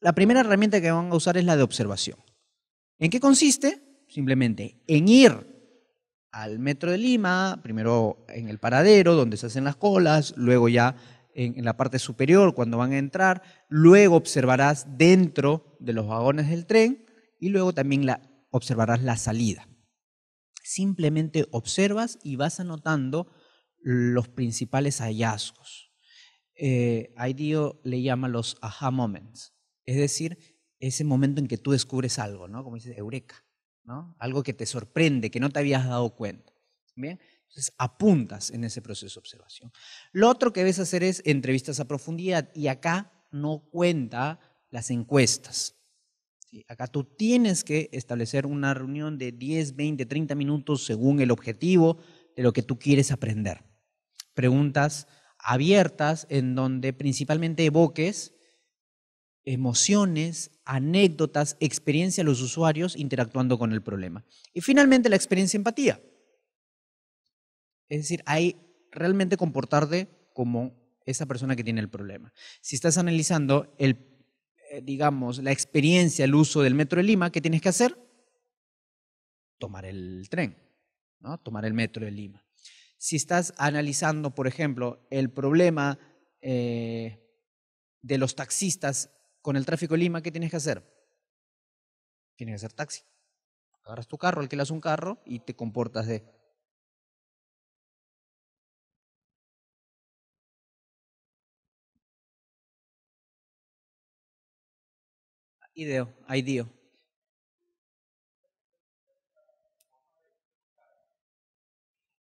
la primera herramienta que van a usar es la de observación. ¿En qué consiste? Simplemente en ir al metro de Lima, primero en el paradero donde se hacen las colas, luego ya en, la parte superior cuando van a entrar, luego observarás dentro de los vagones del tren y luego también la, observarás la salida. Simplemente observas y vas anotando los principales hallazgos. Eh, IDEO le llama los aha moments, es decir, ese momento en que tú descubres algo, ¿no? Como dices, eureka, ¿no? Algo que te sorprende, que no te habías dado cuenta. ¿Bien? Entonces apuntas en ese proceso de observación. Lo otro que debes hacer es entrevistas a profundidad y acá no cuenta las encuestas. Acá tú tienes que establecer una reunión de 10, 20, 30 minutos según el objetivo, de lo que tú quieres aprender. Preguntas abiertas en donde principalmente evoques emociones, anécdotas, experiencia de los usuarios interactuando con el problema. Y finalmente la experiencia empatía. Es decir, hay realmente comportarte como esa persona que tiene el problema. Si estás analizando el, eh, digamos, la experiencia, el uso del metro de Lima, ¿qué tienes que hacer? Tomar el tren, ¿no? Tomar el metro de Lima. Si estás analizando, por ejemplo, el problema eh, de los taxistas con el tráfico de Lima, ¿qué tienes que hacer? Tienes que hacer taxi. Agarras tu carro, alquilas un carro y te comportas de... Ideo, ideo.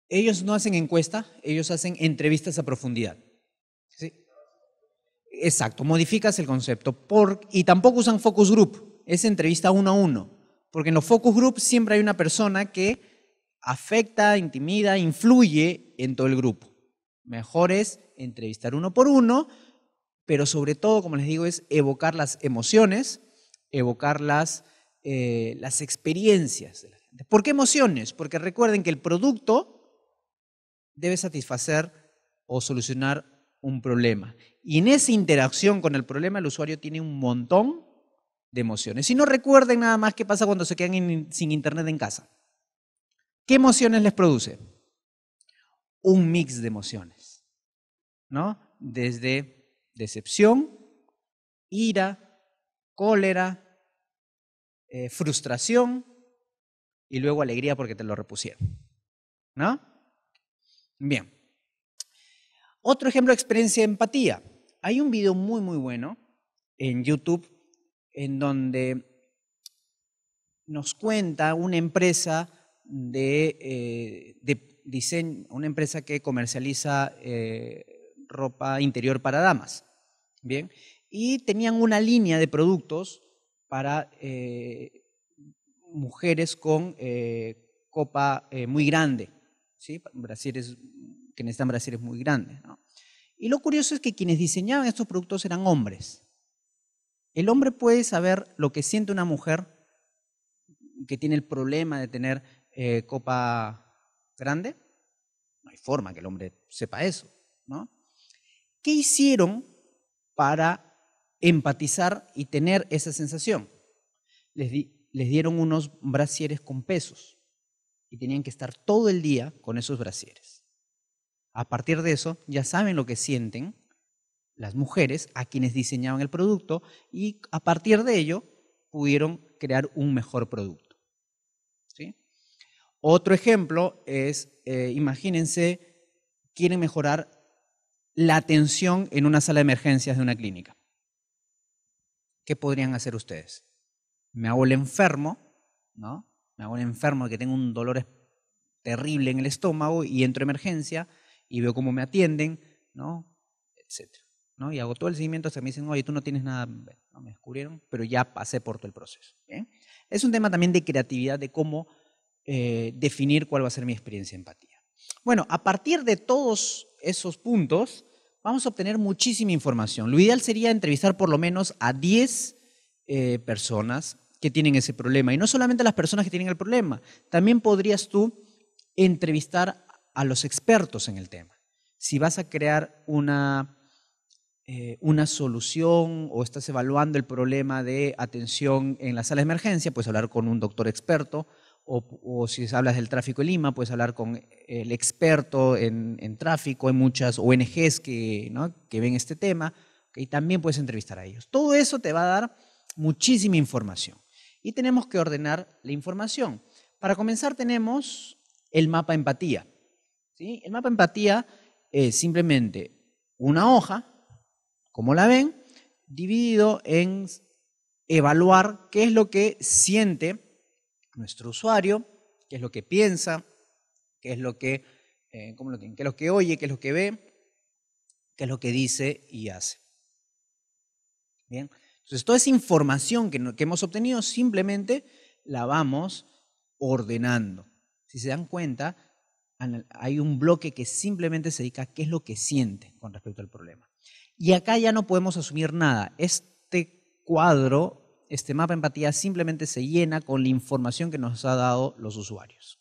Ellos no hacen encuesta, ellos hacen entrevistas a profundidad. Exacto, modificas el concepto. Y tampoco usan focus group, es entrevista uno a uno. Porque en los focus group siempre hay una persona que afecta, intimida, influye en todo el grupo. Mejor es entrevistar uno por uno, pero sobre todo, como les digo, es evocar las emociones, evocar las, eh, las experiencias de la gente. ¿Por qué emociones? Porque recuerden que el producto debe satisfacer o solucionar un problema. Y en esa interacción con el problema el usuario tiene un montón de emociones. Y no recuerden nada más qué pasa cuando se quedan sin internet en casa. ¿Qué emociones les produce? Un mix de emociones, ¿no? Desde decepción, ira, cólera, eh, frustración y luego alegría porque te lo repusieron, ¿no? Bien. Otro ejemplo de experiencia de empatía. Hay un video muy, muy bueno en YouTube en donde nos cuenta una empresa de, eh, diseño, una empresa que comercializa eh, ropa interior para damas. Bien, y tenían una línea de productos para eh, mujeres con copa muy grande, ¿sí? Que necesitan brasieres muy grandes. Y lo curioso es que quienes diseñaban estos productos eran hombres. El hombre puede saber lo que siente una mujer que tiene el problema de tener eh, copa grande. No hay forma que el hombre sepa eso, ¿no? ¿Qué hicieron para empatizar y tener esa sensación? Les, dieron unos brasieres con pesos y tenían que estar todo el día con esos brasieres. A partir de eso, ya saben lo que sienten las mujeres a quienes diseñaban el producto y a partir de ello pudieron crear un mejor producto. Otro ejemplo es, eh, imagínense, quieren mejorar la atención en una sala de emergencias de una clínica. ¿Qué podrían hacer ustedes? Me hago el enfermo, ¿no? Me hago el enfermo que tengo un dolor terrible en el estómago y entro a emergencia y veo cómo me atienden, ¿no? Etcétera. ¿no? Y hago todo el seguimiento hasta que me dicen, oye, tú no tienes nada, no me descubrieron, pero ya pasé por todo el proceso. Es un tema también de creatividad, de cómo eh, definir cuál va a ser mi experiencia de empatía. Bueno, a partir de todos esos puntos, vamos a obtener muchísima información. Lo ideal sería entrevistar por lo menos a 10 eh, personas que tienen ese problema. Y no solamente a las personas que tienen el problema, también podrías tú entrevistar a los expertos en el tema. Si vas a crear una, eh, una solución o estás evaluando el problema de atención en la sala de emergencia, puedes hablar con un doctor experto, o, si hablas del tráfico en Lima, puedes hablar con el experto en, tráfico, hay muchas ONGs que, ven este tema, y también puedes entrevistar a ellos. Todo eso te va a dar muchísima información. Y tenemos que ordenar la información. Para comenzar tenemos el mapa empatía. El mapa empatía es simplemente una hoja, como la ven, dividido en evaluar qué es lo que siente nuestro usuario, qué es lo que piensa, qué es lo que, eh, ¿cómo lo qué es lo que oye, qué es lo que ve, qué es lo que dice y hace. Bien, entonces toda esa información que, que hemos obtenido simplemente la vamos ordenando. Si se dan cuenta, hay un bloque que simplemente se dedica a qué es lo que siente con respecto al problema. Y acá ya no podemos asumir nada. Este cuadro, este mapa empatía, simplemente se llena con la información que nos ha dado los usuarios.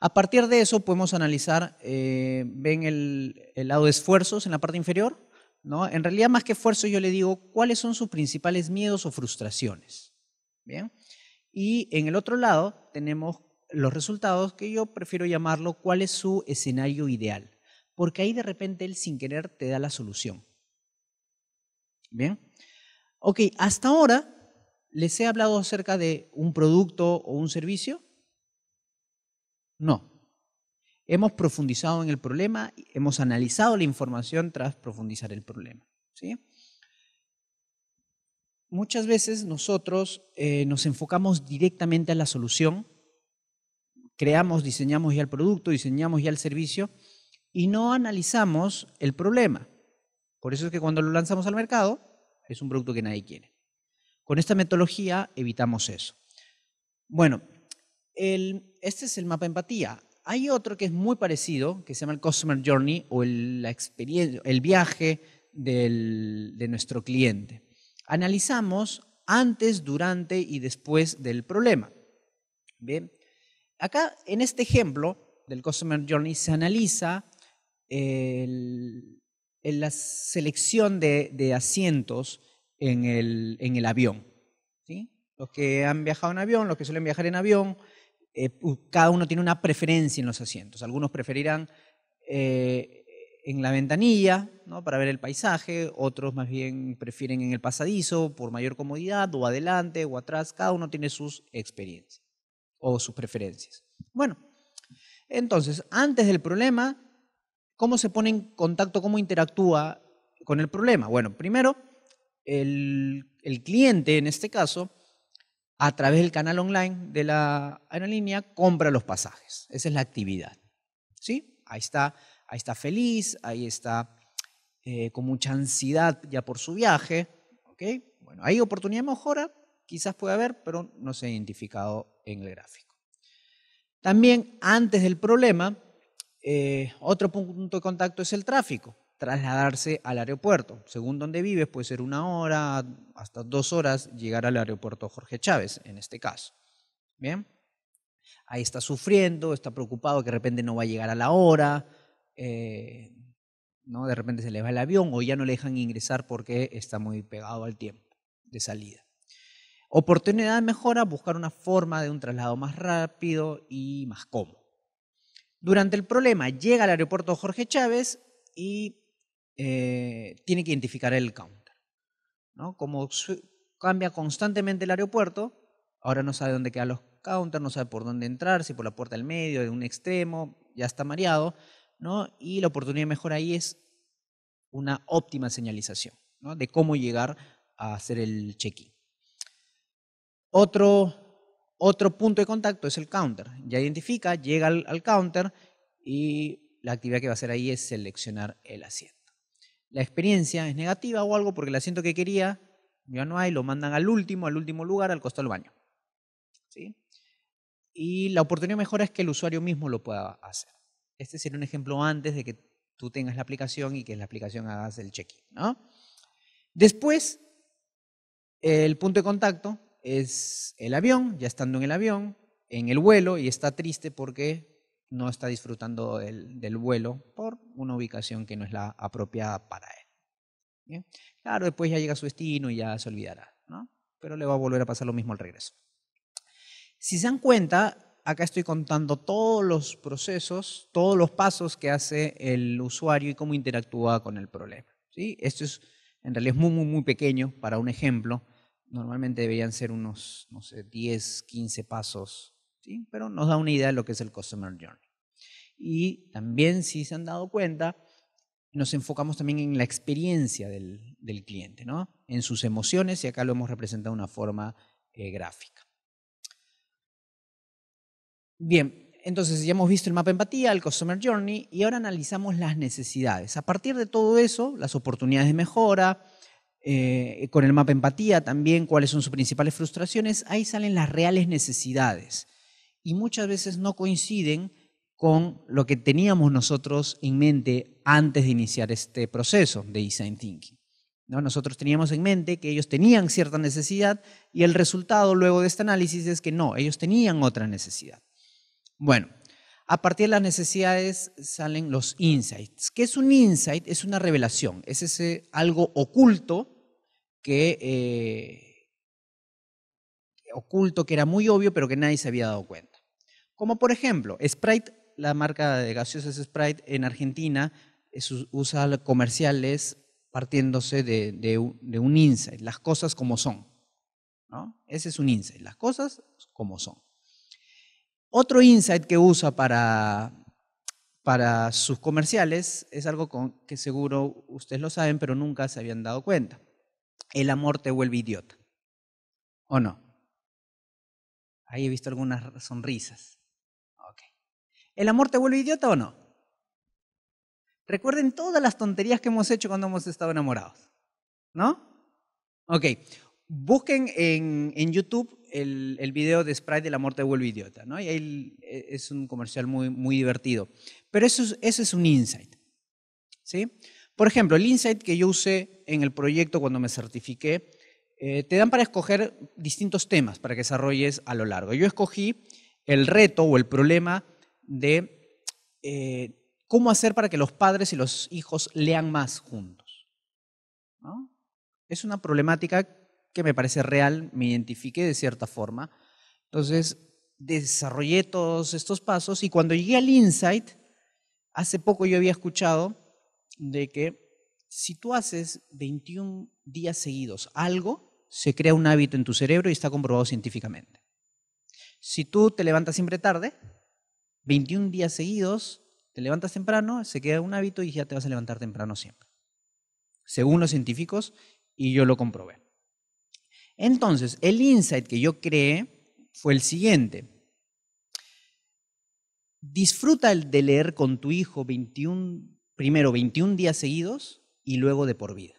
A partir de eso podemos analizar, eh, ven el, lado de esfuerzos en la parte inferior, ¿no? En realidad más que esfuerzo yo le digo cuáles son sus principales miedos o frustraciones. ¿Bien? Y en el otro lado tenemos los resultados que yo prefiero llamarlo cuál es su escenario ideal porque ahí de repente él sin querer te da la solución. Bien. Ok, hasta ahora les he hablado acerca de un producto o un servicio. No. Hemos profundizado en el problema, hemos analizado la información tras profundizar el problema. ¿sí? Muchas veces nosotros eh, nos enfocamos directamente a la solución, creamos, diseñamos ya el producto, diseñamos ya el servicio, y no analizamos el problema. Por eso es que cuando lo lanzamos al mercado es un producto que nadie quiere. Con esta metodología evitamos eso. Bueno, este es el mapa empatía. Hay otro que es muy parecido, que se llama el Customer Journey o el, la experiencia, el viaje de nuestro cliente. Analizamos antes, durante y después del problema. Bien, acá en este ejemplo del Customer Journey se analiza el, la selección de, asientos en el, en el avión. ¿sí? Los que han viajado en avión, los que suelen viajar en avión, eh, cada uno tiene una preferencia en los asientos. Algunos preferirán eh, en la ventanilla ¿no? para ver el paisaje, otros más bien prefieren en el pasadizo por mayor comodidad, o adelante o atrás, cada uno tiene sus experiencias o sus preferencias. Bueno, entonces, antes del problema, ¿Cómo se pone en contacto, cómo interactúa con el problema? Bueno, primero, el, cliente, en este caso, a través del canal online de la aerolínea, compra los pasajes. Esa es la actividad. ¿Sí? Ahí está, ahí está feliz, ahí está eh, con mucha ansiedad ya por su viaje. ¿ok? Bueno, hay oportunidad de mejora, quizás puede haber, pero no se ha identificado en el gráfico. También antes del problema, eh, otro punto de contacto es el tráfico, trasladarse al aeropuerto. Según donde vives, puede ser una hora, hasta dos horas llegar al aeropuerto Jorge Chávez, en este caso. Bien. Ahí está sufriendo, está preocupado que de repente no va a llegar a la hora, eh, ¿no? de repente se le va el avión o ya no le dejan ingresar porque está muy pegado al tiempo de salida. Oportunidad de mejora, buscar una forma de un traslado más rápido y más cómodo. Durante el problema llega al aeropuerto Jorge Chávez y eh, tiene que identificar el counter. ¿no? Como cambia constantemente el aeropuerto, ahora no sabe dónde quedan los counters, no sabe por dónde entrar, si por la puerta del medio, de un extremo, ya está mareado, ¿no? y la oportunidad mejor ahí es una óptima señalización ¿no? de cómo llegar a hacer el check-in. Otro otro punto de contacto es el counter. Ya identifica, llega al, counter y la actividad que va a hacer ahí es seleccionar el asiento. La experiencia es negativa o algo porque el asiento que quería ya no hay, lo mandan al último, al último lugar, al costado del baño. ¿Sí? Y la oportunidad mejor es que el usuario mismo lo pueda hacer. Este sería un ejemplo antes de que tú tengas la aplicación y que la aplicación hagas el check-in. Después, el punto de contacto es el avión, ya estando en el avión, en el vuelo, y está triste porque no está disfrutando del, vuelo por una ubicación que no es la apropiada para él. Claro, después ya llega a su destino y ya se olvidará, ¿no? pero le va a volver a pasar lo mismo al regreso. Si se dan cuenta, acá estoy contando todos los procesos, todos los pasos que hace el usuario y cómo interactúa con el problema. ¿sí? Esto es, en realidad es muy, muy, muy pequeño para un ejemplo, Normalmente deberían ser unos, no sé, 10, 15 pasos, ¿sí? pero nos da una idea de lo que es el Customer Journey. Y también, si se han dado cuenta, nos enfocamos también en la experiencia del, cliente, ¿no? en sus emociones, y acá lo hemos representado de una forma eh, gráfica. Bien, entonces ya hemos visto el mapa empatía, el Customer Journey, y ahora analizamos las necesidades. A partir de todo eso, las oportunidades de mejora, eh, con el mapa empatía también, cuáles son sus principales frustraciones, ahí salen las reales necesidades. Y muchas veces no coinciden con lo que teníamos nosotros en mente antes de iniciar este proceso de design thinking. ¿No? Nosotros teníamos en mente que ellos tenían cierta necesidad y el resultado luego de este análisis es que no, ellos tenían otra necesidad. Bueno, a partir de las necesidades salen los insights. ¿Qué es un insight? Es una revelación, es ese algo oculto que, eh, oculto que era muy obvio pero que nadie se había dado cuenta. Como por ejemplo, Sprite la marca de gaseosas Sprite en Argentina usa comerciales partiéndose de, un insight, las cosas como son. ¿no? Ese es un insight, las cosas como son. Otro insight que usa para, para sus comerciales es algo que seguro ustedes lo saben, pero nunca se habían dado cuenta. El amor te vuelve idiota. ¿O no? Ahí he visto algunas sonrisas. ¿El amor te vuelve idiota o no? Recuerden todas las tonterías que hemos hecho cuando hemos estado enamorados. ¿No? Ok. Busquen en, YouTube el, video de Sprite El amor te vuelve idiota. ¿no? Y ahí es un comercial muy, muy divertido. Pero eso es, es un insight. ¿Sí? Por ejemplo, el insight que yo usé en el proyecto cuando me certifiqué, eh, te dan para escoger distintos temas para que desarrolles a lo largo. Yo escogí el reto o el problema de eh, cómo hacer para que los padres y los hijos lean más juntos. Es una problemática que me parece real, me identifiqué de cierta forma. Entonces, desarrollé todos estos pasos y cuando llegué al insight, hace poco yo había escuchado de que si tú haces 21 días seguidos algo, se crea un hábito en tu cerebro y está comprobado científicamente. Si tú te levantas siempre tarde, 21 días seguidos, te levantas temprano, se queda un hábito y ya te vas a levantar temprano siempre. Según los científicos, y yo lo comprobé. Entonces, el insight que yo creé fue el siguiente. Disfruta de leer con tu hijo 21, primero 21 días seguidos y luego de por vida.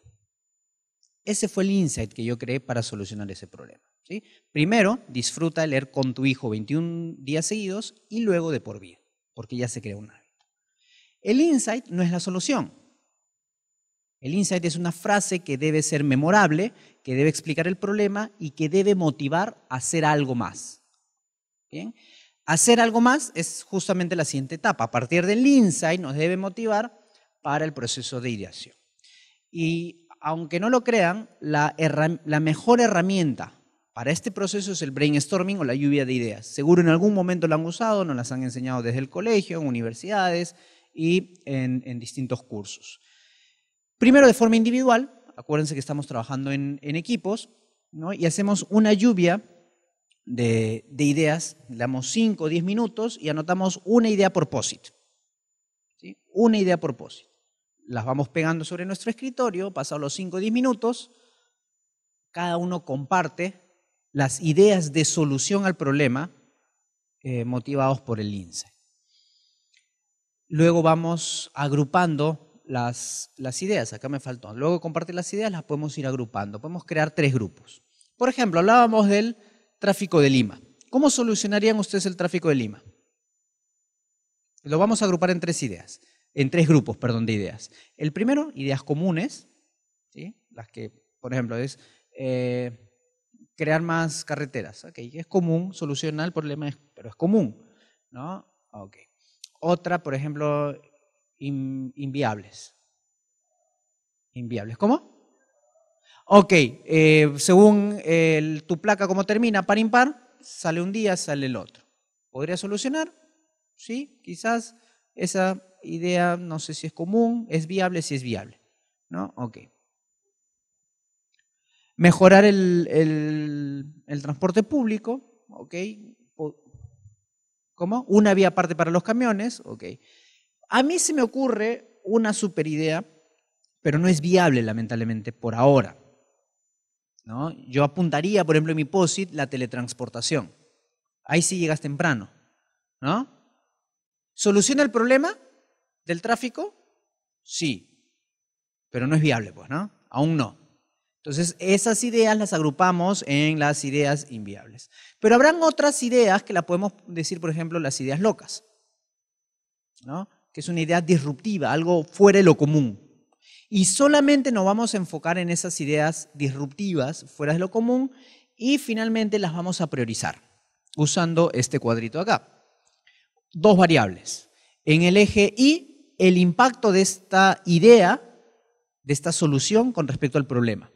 Ese fue el insight que yo creé para solucionar ese problema. Primero, disfruta de leer con tu hijo 21 días seguidos y luego de por vida, porque ya se crea un hábito. El insight no es la solución. El insight es una frase que debe ser memorable, que debe explicar el problema y que debe motivar a hacer algo más. Hacer algo más es justamente la siguiente etapa. A partir del insight nos debe motivar para el proceso de ideación. Y aunque no lo crean, la, la mejor herramienta para este proceso es el brainstorming o la lluvia de ideas. Seguro en algún momento lo han usado, nos las han enseñado desde el colegio, en universidades y en, distintos cursos. Primero de forma individual, acuérdense que estamos trabajando en, equipos, y hacemos una lluvia de, ideas, le damos 5 o 10 minutos y anotamos una idea por POSIT. Una idea por POSIT. Las vamos pegando sobre nuestro escritorio, pasados los 5 o 10 minutos, cada uno comparte las ideas de solución al problema eh, motivados por el INSE. Luego vamos agrupando las, las ideas, acá me faltó. Luego de las ideas las podemos ir agrupando, podemos crear tres grupos. Por ejemplo, hablábamos del tráfico de Lima. ¿Cómo solucionarían ustedes el tráfico de Lima? Lo vamos a agrupar en tres ideas, en tres grupos, perdón, de ideas. El primero, ideas comunes, ¿sí? las que, por ejemplo, es eh, crear más carreteras. Okay. Es común, solucionar el problema, pero es común. ¿no? Okay. Otra, por ejemplo, inviables. Inviables. ¿Cómo? Ok, eh, según tu placa como termina, par impar, sale un día, sale el otro. ¿Podría solucionar? Sí, quizás esa idea, no sé si es común, es viable, si es viable. ¿No? Ok. Mejorar el, transporte público, ¿ok? ¿Cómo? Una vía aparte para los camiones, ¿ok? A mí se me ocurre una super idea, pero no es viable, lamentablemente, por ahora. ¿no? Yo apuntaría, por ejemplo, en mi POSIT, la teletransportación. Ahí sí llegas temprano. ¿no? ¿Soluciona el problema del tráfico? Sí, pero no es viable, pues, ¿no? Aún no. Entonces, esas ideas las agrupamos en las ideas inviables. Pero habrán otras ideas que la podemos decir, por ejemplo, las ideas locas. ¿no? que es una idea disruptiva, algo fuera de lo común. Y solamente nos vamos a enfocar en esas ideas disruptivas, fuera de lo común, y finalmente las vamos a priorizar usando este cuadrito acá. Dos variables. En el eje Y, el impacto de esta idea, de esta solución con respecto al problema.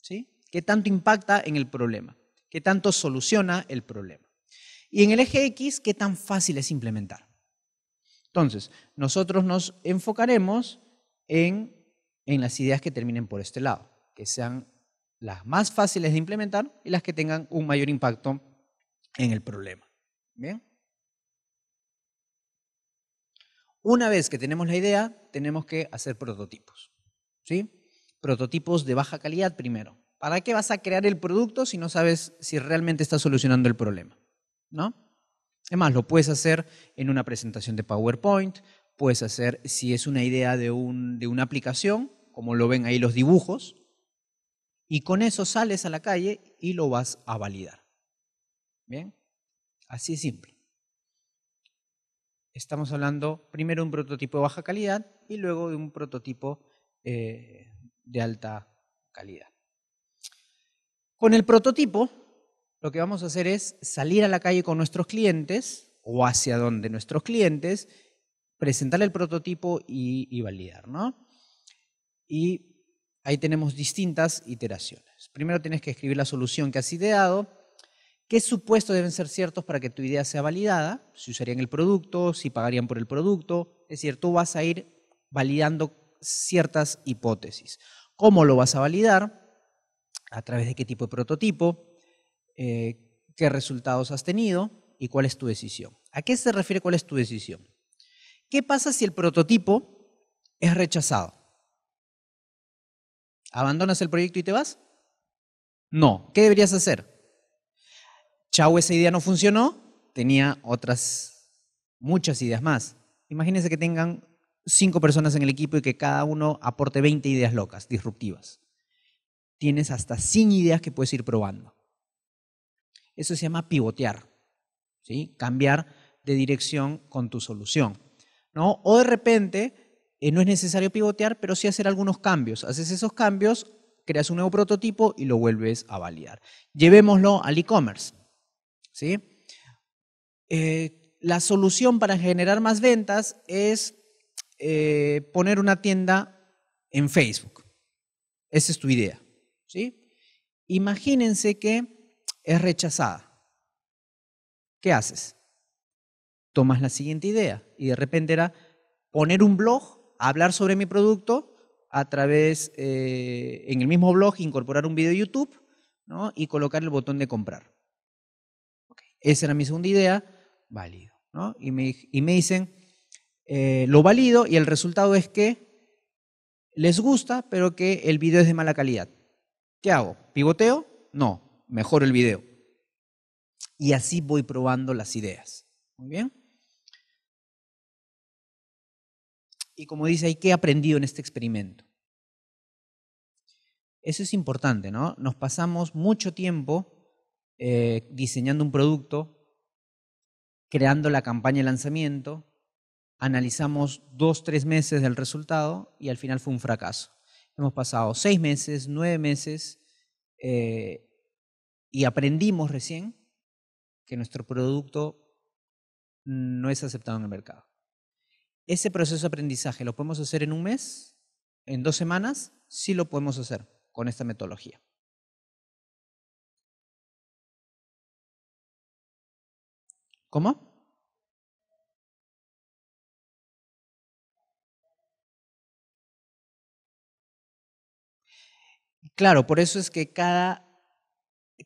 ¿Sí? ¿Qué tanto impacta en el problema? ¿Qué tanto soluciona el problema? Y en el eje X, ¿qué tan fácil es implementar? Entonces, nosotros nos enfocaremos en, en las ideas que terminen por este lado, que sean las más fáciles de implementar y las que tengan un mayor impacto en el problema. ¿Bien? Una vez que tenemos la idea, tenemos que hacer prototipos. ¿Sí? Prototipos de baja calidad primero. ¿Para qué vas a crear el producto si no sabes si realmente está solucionando el problema? ¿No? Además, lo puedes hacer en una presentación de PowerPoint, puedes hacer si es una idea de, un, de una aplicación, como lo ven ahí los dibujos, y con eso sales a la calle y lo vas a validar. ¿Bien? Así es simple. Estamos hablando primero de un prototipo de baja calidad y luego de un prototipo eh, de alta calidad. Con el prototipo, lo que vamos a hacer es salir a la calle con nuestros clientes o hacia donde nuestros clientes, presentar el prototipo y, y validar, ¿no? Y Ahí tenemos distintas iteraciones. Primero tienes que escribir la solución que has ideado, qué supuestos deben ser ciertos para que tu idea sea validada, si usarían el producto, si pagarían por el producto. Es decir, tú vas a ir validando ciertas hipótesis. ¿Cómo lo vas a validar? ¿A través de qué tipo de prototipo? Eh, ¿Qué resultados has tenido? ¿Y cuál es tu decisión? ¿A qué se refiere cuál es tu decisión? ¿Qué pasa si el prototipo es rechazado? ¿Abandonas el proyecto y te vas? No. ¿Qué deberías hacer? Chau, esa idea no funcionó, tenía otras, muchas ideas más. Imagínense que tengan cinco personas en el equipo y que cada uno aporte 20 ideas locas, disruptivas. Tienes hasta 100 ideas que puedes ir probando. Eso se llama pivotear, ¿sí? cambiar de dirección con tu solución. ¿no? O de repente eh, no es necesario pivotear, pero sí hacer algunos cambios. Haces esos cambios, creas un nuevo prototipo y lo vuelves a validar. Llevémoslo al e-commerce. ¿Sí? Eh, la solución para generar más ventas es eh, poner una tienda en Facebook. Esa es tu idea. ¿sí? Imagínense que es rechazada. ¿Qué haces? Tomas la siguiente idea y de repente era poner un blog hablar sobre mi producto a través, eh, en el mismo blog, incorporar un video de YouTube ¿no? y colocar el botón de comprar. Esa era mi segunda idea, válido. ¿no? Y, me, y, me, dicen, eh, lo válido y el resultado es que les gusta, pero que el video es de mala calidad. ¿Qué hago? ¿Pivoteo? No, mejoro el video. Y así voy probando las ideas. Muy bien. y como dice ahí, ¿qué he aprendido en este experimento? Eso es importante, ¿no? Nos pasamos mucho tiempo eh, diseñando un producto, creando la campaña de lanzamiento, analizamos dos, tres meses del resultado y al final fue un fracaso. Hemos pasado seis meses, nueve meses eh, y aprendimos recién que nuestro producto no es aceptado en el mercado. Ese proceso de aprendizaje lo podemos hacer en un mes, en dos semanas, sí lo podemos hacer con esta metodología. ¿Cómo? Claro, por eso es que cada,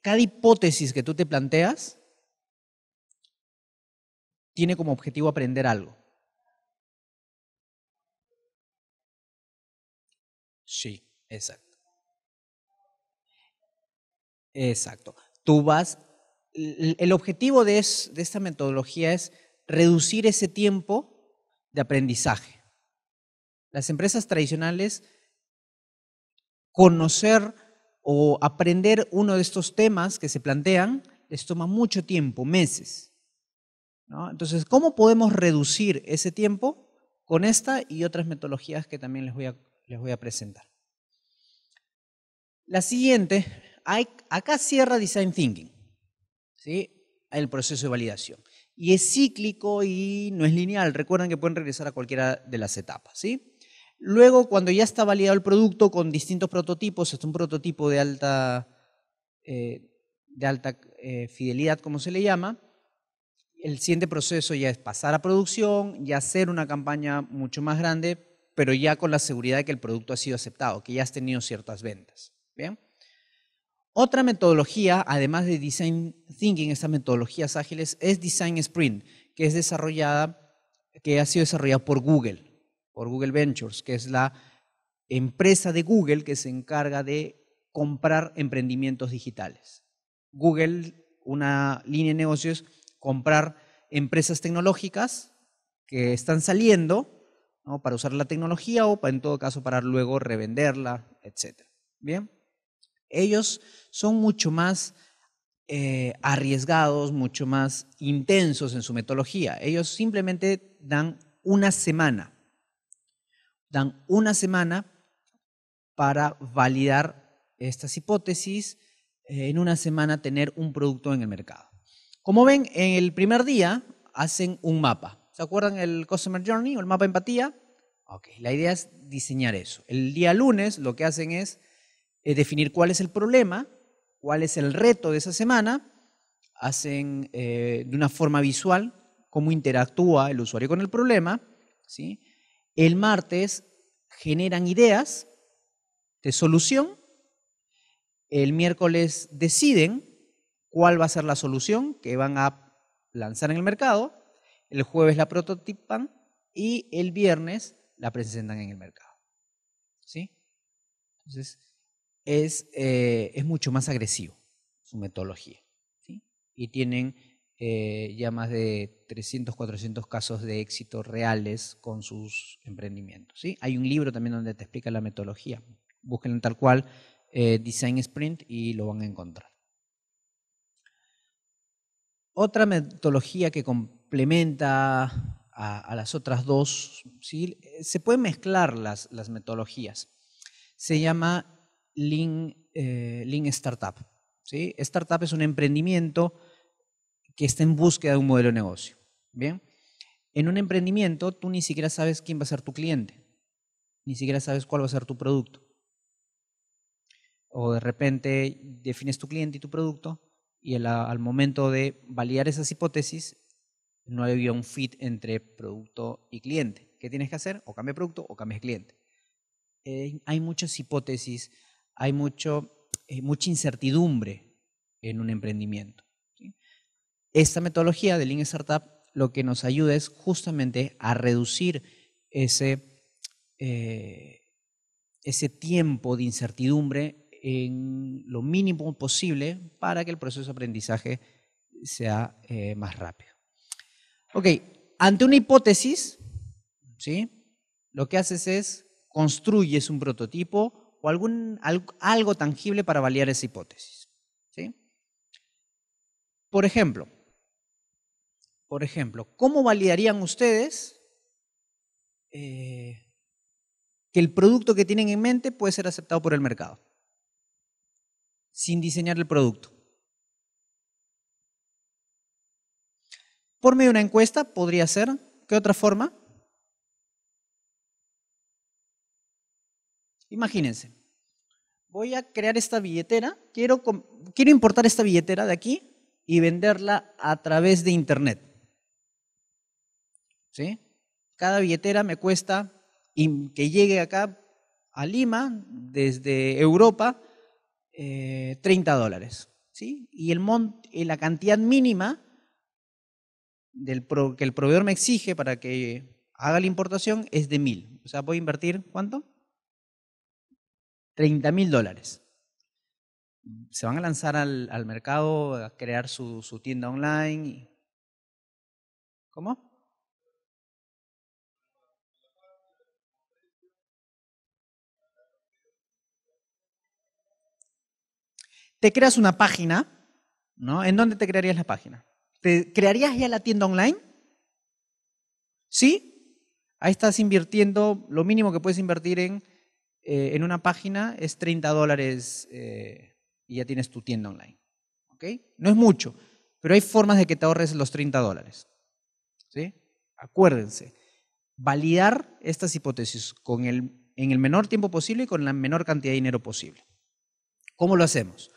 cada hipótesis que tú te planteas tiene como objetivo aprender algo. Sí, exacto. Exacto. Tú vas, el objetivo de, esta metodología es reducir ese tiempo de aprendizaje. Las empresas tradicionales, conocer o aprender uno de estos temas que se plantean, les toma mucho tiempo, meses. Entonces, ¿cómo podemos reducir ese tiempo? Con esta y otras metodologías que también les voy a, les voy a presentar. La siguiente, acá cierra Design Thinking, ¿sí? el proceso de validación. Y es cíclico y no es lineal. Recuerden que pueden regresar a cualquiera de las etapas. ¿sí? Luego, cuando ya está validado el producto con distintos prototipos, es un prototipo de alta, eh, de alta eh, fidelidad, como se le llama, el siguiente proceso ya es pasar a producción, ya hacer una campaña mucho más grande, pero ya con la seguridad de que el producto ha sido aceptado, que ya has tenido ciertas ventas. ¿Bien? Otra metodología, además de Design Thinking, estas metodologías ágiles, es Design Sprint, que es desarrollada, que ha sido desarrollada por Google, por Google Ventures, que es la empresa de Google que se encarga de comprar emprendimientos digitales. Google, una línea de negocios, comprar empresas tecnológicas que están saliendo para usar la tecnología o en todo caso para luego revenderla, etc. Bien ellos son mucho más eh, arriesgados, mucho más intensos en su metodología. Ellos simplemente dan una semana, dan una semana para validar estas hipótesis, eh, en una semana tener un producto en el mercado. Como ven, en el primer día hacen un mapa. ¿Se acuerdan el Customer Journey o el mapa empatía? Ok, la idea es diseñar eso. El día lunes lo que hacen es eh, definir cuál es el problema, cuál es el reto de esa semana, hacen eh, de una forma visual cómo interactúa el usuario con el problema. ¿sí? El martes generan ideas de solución. El miércoles deciden cuál va a ser la solución que van a lanzar en el mercado. El jueves la prototipan y el viernes la presentan en el mercado. ¿Sí? Entonces, es, eh, es mucho más agresivo su metodología. Y tienen eh, ya más de 300, 400 casos de éxito reales con sus emprendimientos. ¿sí? Hay un libro también donde te explica la metodología. Busquen tal cual eh, Design Sprint y lo van a encontrar. Otra metodología que complementa a, las otras dos, ¿sí? se pueden mezclar las, las metodologías. Se llama Lean, eh, Startup. ¿sí? Startup es un emprendimiento que está en búsqueda de un modelo de negocio. ¿bien? En un emprendimiento tú ni siquiera sabes quién va a ser tu cliente, ni siquiera sabes cuál va a ser tu producto. O de repente defines tu cliente y tu producto y al momento de validar esas hipótesis no había un fit entre producto y cliente. ¿Qué tienes que hacer? O cambia producto o cambias cliente. Eh, hay muchas hipótesis, hay mucho, eh, mucha incertidumbre en un emprendimiento. Esta metodología de Lean Startup lo que nos ayuda es justamente a reducir ese, eh, ese tiempo de incertidumbre en lo mínimo posible para que el proceso de aprendizaje sea eh, más rápido. Ok, ante una hipótesis, ¿sí? lo que haces es construyes un prototipo o algún, algo tangible para validar esa hipótesis. ¿sí? Por ejemplo, por ejemplo, ¿cómo validarían ustedes eh, que el producto que tienen en mente puede ser aceptado por el mercado? Sin diseñar el producto. Por medio de una encuesta podría ser, ¿qué otra forma? Imagínense, voy a crear esta billetera, quiero, quiero importar esta billetera de aquí y venderla a través de Internet. ¿Sí? Cada billetera me cuesta que llegue acá a Lima desde Europa 30 eh, dólares. ¿sí? Y, el y la cantidad mínima del que el proveedor me exige para que haga la importación es de mil. O sea, voy a invertir ¿cuánto? 30 mil dólares. Se van a lanzar al, mercado a crear su, tienda online. ¿Cómo? Te creas una página, ¿no? ¿En dónde te crearías la página? ¿Te crearías ya la tienda online? ¿Sí? Ahí estás invirtiendo, lo mínimo que puedes invertir en, eh, en una página es 30 dólares eh, y ya tienes tu tienda online. No es mucho, pero hay formas de que te ahorres los 30 dólares. ¿Sí? Acuérdense, validar estas hipótesis con el, en el menor tiempo posible y con la menor cantidad de dinero posible. ¿Cómo lo hacemos?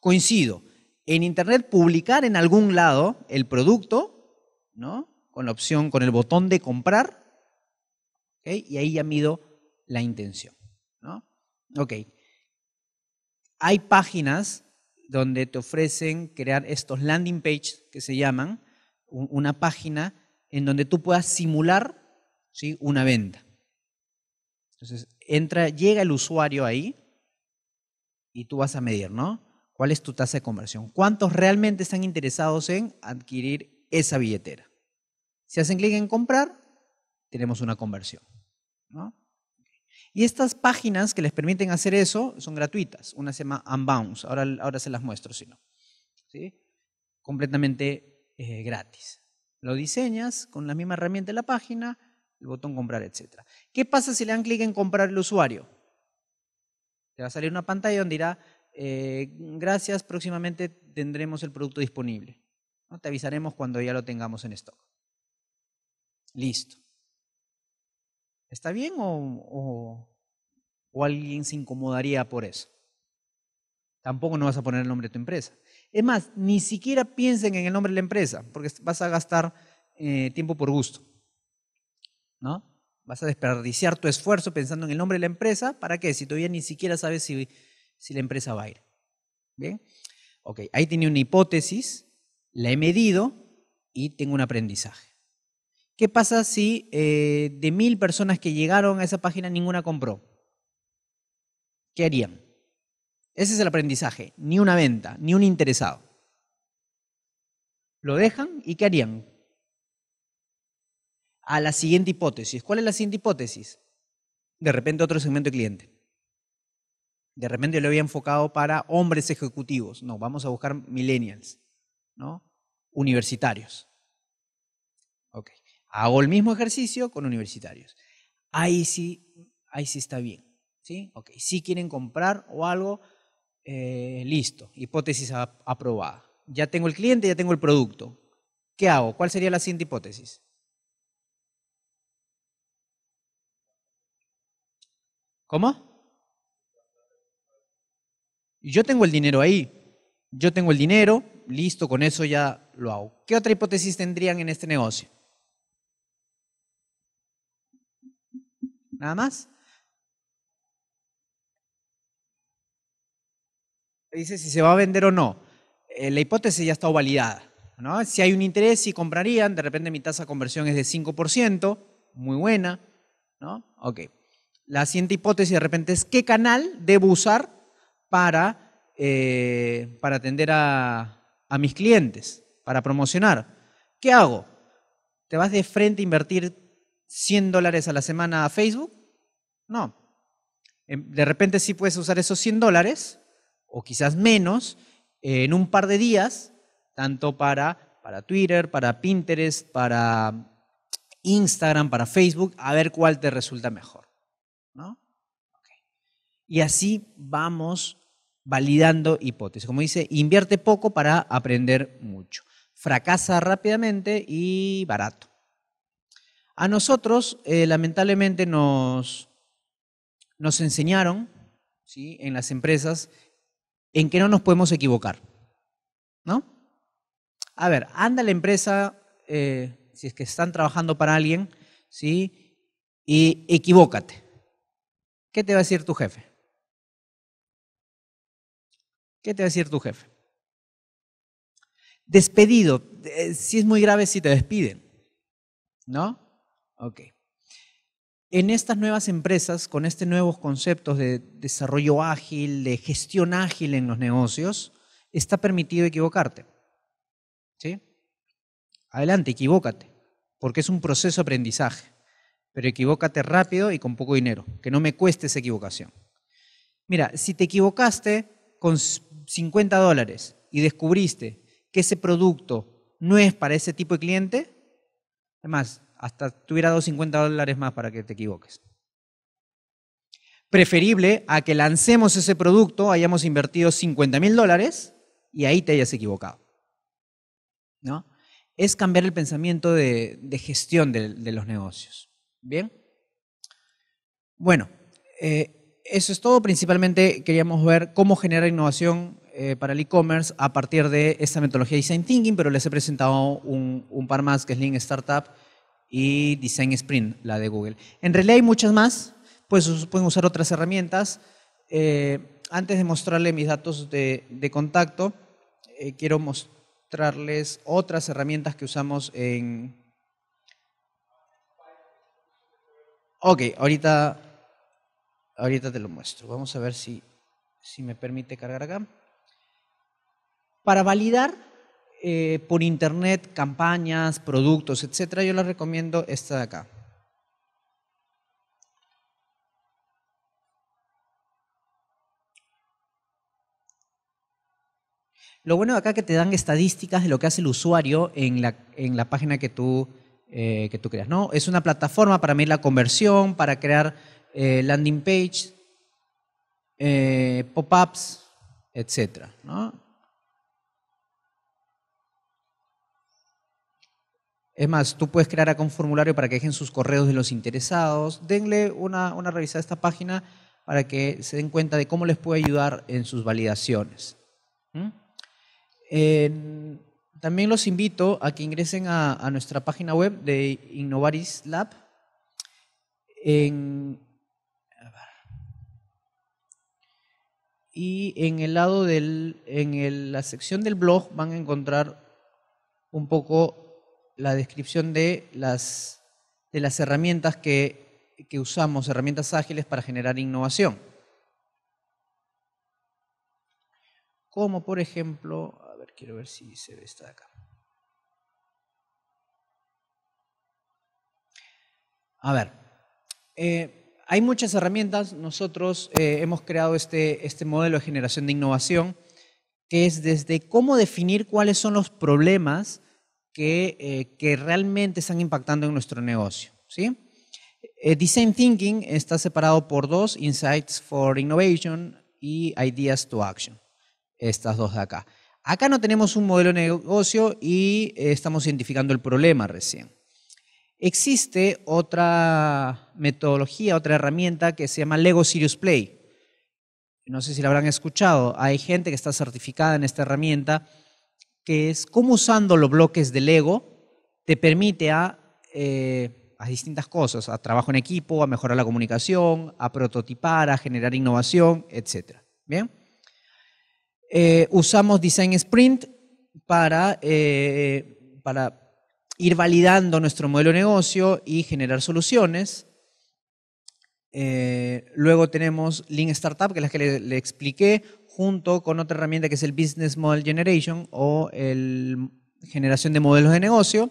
Coincido, en Internet publicar en algún lado el producto, ¿no? Con la opción, con el botón de comprar, y ahí ya mido la intención, ¿no? Ok. Hay páginas donde te ofrecen crear estos landing pages que se llaman, una página en donde tú puedas simular ¿sí? una venta. Entonces, entra, llega el usuario ahí y tú vas a medir, ¿no? ¿Cuál es tu tasa de conversión? ¿Cuántos realmente están interesados en adquirir esa billetera? Si hacen clic en comprar, tenemos una conversión. ¿no? Y estas páginas que les permiten hacer eso son gratuitas. Una se llama Unbounce, ahora, se las muestro si no. Completamente eh, gratis. Lo diseñas con la misma herramienta de la página, el botón comprar, etc. ¿Qué pasa si le dan clic en comprar el usuario? Te va a salir una pantalla donde dirá, eh, gracias, próximamente tendremos el producto disponible. Te avisaremos cuando ya lo tengamos en stock. Listo. ¿Está bien o, o, alguien se incomodaría por eso? Tampoco no vas a poner el nombre de tu empresa. Es más, ni siquiera piensen en el nombre de la empresa, porque vas a gastar eh, tiempo por gusto. ¿No? Vas a desperdiciar tu esfuerzo pensando en el nombre de la empresa. ¿Para qué? Si todavía ni siquiera sabes si si la empresa va a ir. ¿Bien? Ok, ahí tenía una hipótesis, la he medido y tengo un aprendizaje. ¿Qué pasa si eh, de mil personas que llegaron a esa página ninguna compró? ¿Qué harían? Ese es el aprendizaje, ni una venta, ni un interesado. Lo dejan y ¿qué harían? A la siguiente hipótesis. ¿Cuál es la siguiente hipótesis? De repente otro segmento de cliente. De repente lo había enfocado para hombres ejecutivos. No, vamos a buscar millennials, ¿no? Universitarios. Hago el mismo ejercicio con universitarios. Ahí sí, ahí sí está bien. ¿Sí? Ok. Si quieren comprar o algo, eh, listo. Hipótesis aprobada. Ya tengo el cliente, ya tengo el producto. ¿Qué hago? ¿Cuál sería la siguiente hipótesis? ¿Cómo? yo tengo el dinero ahí. Yo tengo el dinero, listo, con eso ya lo hago. ¿Qué otra hipótesis tendrían en este negocio? ¿Nada más? Dice si se va a vender o no. Eh, la hipótesis ya está validada. ¿no? Si hay un interés, si comprarían, de repente mi tasa de conversión es de 5%, muy buena. ¿no? Ok. La siguiente hipótesis de repente es qué canal debo usar para, eh, para atender a, a mis clientes, para promocionar. ¿Qué hago? ¿Te vas de frente a invertir 100 dólares a la semana a Facebook? No. Em, de repente sí puedes usar esos 100 dólares, o quizás menos, en un par de días, tanto para, para Twitter, para Pinterest, para Instagram, para Facebook, a ver cuál te resulta mejor. ¿no? Y así vamos validando hipótesis. Como dice, invierte poco para aprender mucho. Fracasa rápidamente y barato. A nosotros, eh, lamentablemente, nos, nos enseñaron ¿sí? en las empresas en que no nos podemos equivocar. ¿No? A ver, anda la empresa, eh, si es que están trabajando para alguien, ¿sí? y equivócate. ¿Qué te va a decir tu jefe? ¿Qué te va a decir tu jefe? Despedido. Eh, si es muy grave, si te despiden. ¿No? Ok. En estas nuevas empresas, con estos nuevos conceptos de desarrollo ágil, de gestión ágil en los negocios, está permitido equivocarte. ¿Sí? Adelante, equivócate, porque es un proceso de aprendizaje. Pero equivócate rápido y con poco dinero, que no me cueste esa equivocación. Mira, si te equivocaste con 50 dólares y descubriste que ese producto no es para ese tipo de cliente, además, hasta te hubiera dado 50 dólares más para que te equivoques. Preferible a que lancemos ese producto, hayamos invertido 50 mil dólares y ahí te hayas equivocado. ¿No? Es cambiar el pensamiento de, gestión de, los negocios. ¿Bien? Bueno, eh, eso es todo. Principalmente queríamos ver cómo generar innovación eh, para el e-commerce a partir de esta metodología Design Thinking, pero les he presentado un, un par más que es Lean Startup y Design Sprint, la de Google. En realidad hay muchas más, pues pueden usar otras herramientas. Eh, antes de mostrarles mis datos de, contacto, eh, quiero mostrarles otras herramientas que usamos en... Ok, ahorita, ahorita te lo muestro. Vamos a ver si, si me permite cargar acá. Para validar eh, por internet campañas, productos, etcétera, yo les recomiendo esta de acá. Lo bueno de acá es que te dan estadísticas de lo que hace el usuario en la, en la página que tú, eh, que tú creas. ¿no? Es una plataforma para medir la conversión, para crear eh, landing page, pop-ups, etc. ¿no? Es más, tú puedes crear acá un formulario para que dejen sus correos de los interesados. Denle una, una revisada a esta página para que se den cuenta de cómo les puede ayudar en sus validaciones también los invito a que ingresen a, nuestra página web de Innovaris Lab. y en el lado del, en la sección del blog van a encontrar un poco la descripción de las, de las herramientas que, que usamos, herramientas ágiles para generar innovación. Como por ejemplo, quiero ver si se ve esta de acá. A ver, eh, hay muchas herramientas. Nosotros eh, hemos creado este, este modelo de generación de innovación, que es desde cómo definir cuáles son los problemas que, eh, que realmente están impactando en nuestro negocio. ¿sí? Design Thinking está separado por dos, Insights for Innovation y Ideas to Action. Estas dos de acá. Acá no tenemos un modelo de negocio y eh, estamos identificando el problema recién. Existe otra metodología, otra herramienta que se llama Lego Serious Play. No sé si la habrán escuchado. Hay gente que está certificada en esta herramienta, que es cómo usando los bloques de Lego te permite a, eh, a distintas cosas, a trabajo en equipo, a mejorar la comunicación, a prototipar, a generar innovación, etc. ¿Bien? Eh, usamos Design Sprint para, eh, para ir validando nuestro modelo de negocio y generar soluciones. Luego tenemos Lean Startup, que es la que le, expliqué, junto con otra herramienta que es el Business Model Generation o el generación de modelos de negocio.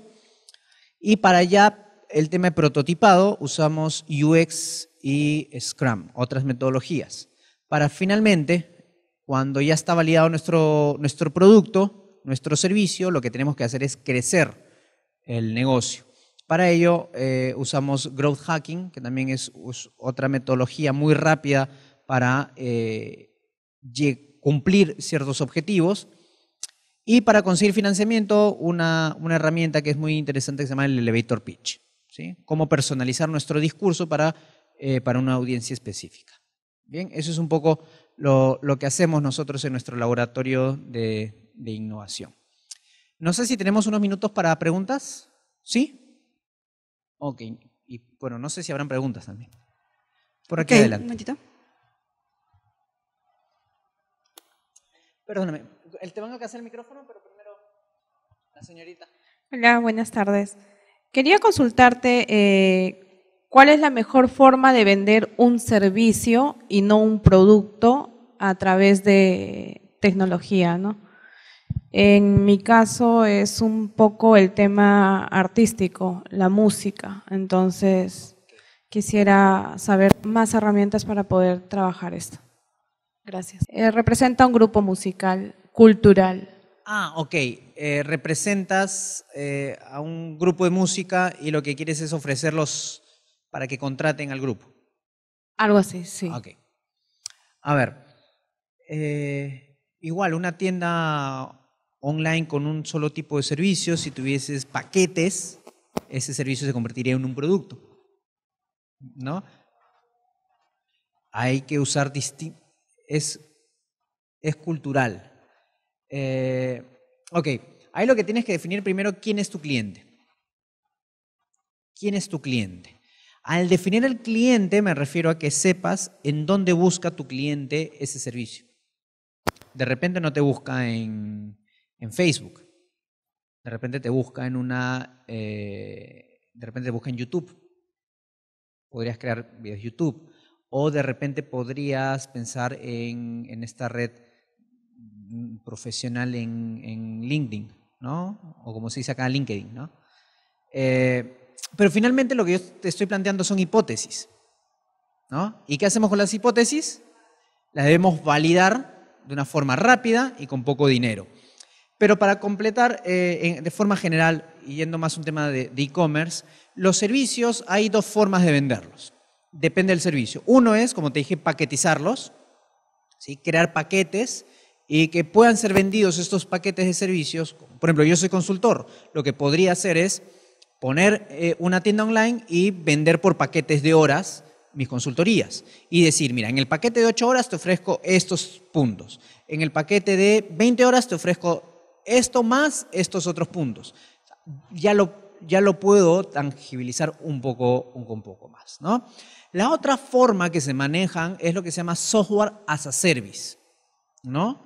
Y para allá, el tema de prototipado, usamos UX y Scrum, otras metodologías. Para finalmente cuando ya está validado nuestro, nuestro producto, nuestro servicio, lo que tenemos que hacer es crecer el negocio. Para ello eh, usamos Growth Hacking, que también es, otra metodología muy rápida para eh, cumplir ciertos objetivos. Y para conseguir financiamiento, una, una, herramienta que es muy interesante que se llama el Elevator Pitch. ¿sí? Cómo personalizar nuestro discurso para, eh, para una audiencia específica. Bien, eso es un poco lo, que hacemos nosotros en nuestro laboratorio de, innovación. No sé si tenemos unos minutos para preguntas. ¿Sí? Ok. Y bueno, no sé si habrán preguntas también. Por aquí adelante. Un momentito. Perdóname, te van a casar el micrófono, pero primero la señorita. Hola, buenas tardes. Quería consultarte eh, ¿Cuál es la mejor forma de vender un servicio y no un producto a través de tecnología? ¿no? En mi caso es un poco el tema artístico, la música. Entonces, quisiera saber más herramientas para poder trabajar esto. Gracias. Eh, representa un grupo musical, cultural. Ah, ok. Eh, representas eh, a un grupo de música y lo que quieres es ofrecerlos para que contraten al grupo. Algo así, sí. Ok. A ver, eh, igual una tienda online con un solo tipo de servicio, si tuvieses paquetes, ese servicio se convertiría en un producto. ¿No? Hay que usar distinto. Es, es cultural. Eh, ok, ahí lo que tienes que definir primero quién es tu cliente. ¿Quién es tu cliente? Al definir el cliente me refiero a que sepas en dónde busca tu cliente ese servicio. De repente no te busca en, Facebook. De repente te busca en una... Eh, de repente te busca en YouTube. Podrías crear videos YouTube. O de repente podrías pensar en, en esta red Mm, profesional en, LinkedIn, ¿no? O como se dice acá, LinkedIn, ¿no? Eh, pero finalmente lo que yo te estoy planteando son hipótesis, ¿no? ¿Y qué hacemos con las hipótesis? Las debemos validar de una forma rápida y con poco dinero. Pero para completar eh, de forma general, yendo más a un tema de e-commerce, los servicios hay dos formas de venderlos. Depende del servicio. Uno es, como te dije, paquetizarlos, ¿sí? crear paquetes y que puedan ser vendidos estos paquetes de servicios. Por ejemplo, yo soy consultor. Lo que podría hacer es poner eh, una tienda online y vender por paquetes de horas mis consultorías. Y decir, mira, en el paquete de 8 horas te ofrezco estos puntos. En el paquete de 20 horas te ofrezco esto más estos otros puntos. Ya lo, ya lo puedo tangibilizar un poco, un, poco más. ¿no? La otra forma que se manejan es lo que se llama software as a service. ¿no?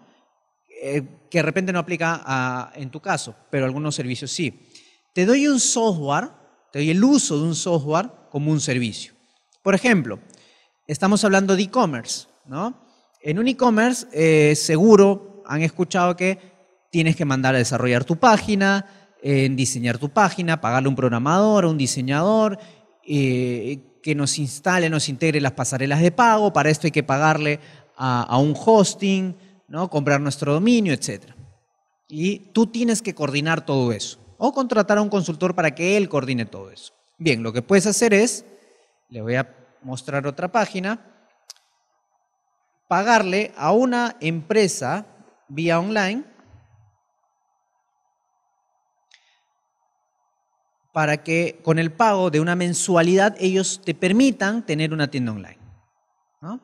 Eh, que de repente no aplica en tu caso, pero algunos servicios sí. Te doy un software, te doy el uso de un software como un servicio. Por ejemplo, estamos hablando de e-commerce, ¿no? En un e-commerce, eh, seguro han escuchado que tienes que mandar a desarrollar tu página, en diseñar tu página, pagarle a un programador, a un diseñador, eh, que nos instale, nos integre las pasarelas de pago. Para esto hay que pagarle a un hosting, ¿no? comprar nuestro dominio, etc. Y tú tienes que coordinar todo eso. O contratar a un consultor para que él coordine todo eso. Bien, lo que puedes hacer es, le voy a mostrar otra página, pagarle a una empresa vía online para que con el pago de una mensualidad ellos te permitan tener una tienda online. ¿no?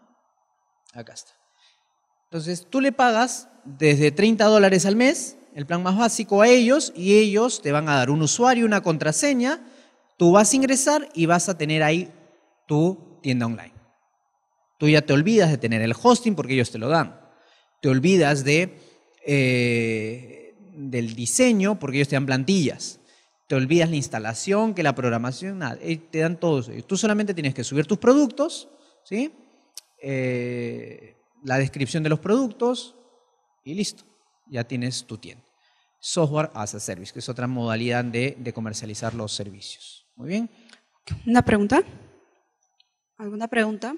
Acá está. Entonces tú le pagas desde 30 dólares al mes, el plan más básico a ellos, y ellos te van a dar un usuario, una contraseña, tú vas a ingresar y vas a tener ahí tu tienda online. Tú ya te olvidas de tener el hosting porque ellos te lo dan. Te olvidas de, eh, del diseño porque ellos te dan plantillas. Te olvidas la instalación, que la programación, nada, eh, te dan todo eso. Tú solamente tienes que subir tus productos, ¿sí? Eh, la descripción de los productos y listo, ya tienes tu tienda. Software as a Service, que es otra modalidad de, comercializar los servicios. Muy bien. ¿Una pregunta? ¿Alguna pregunta?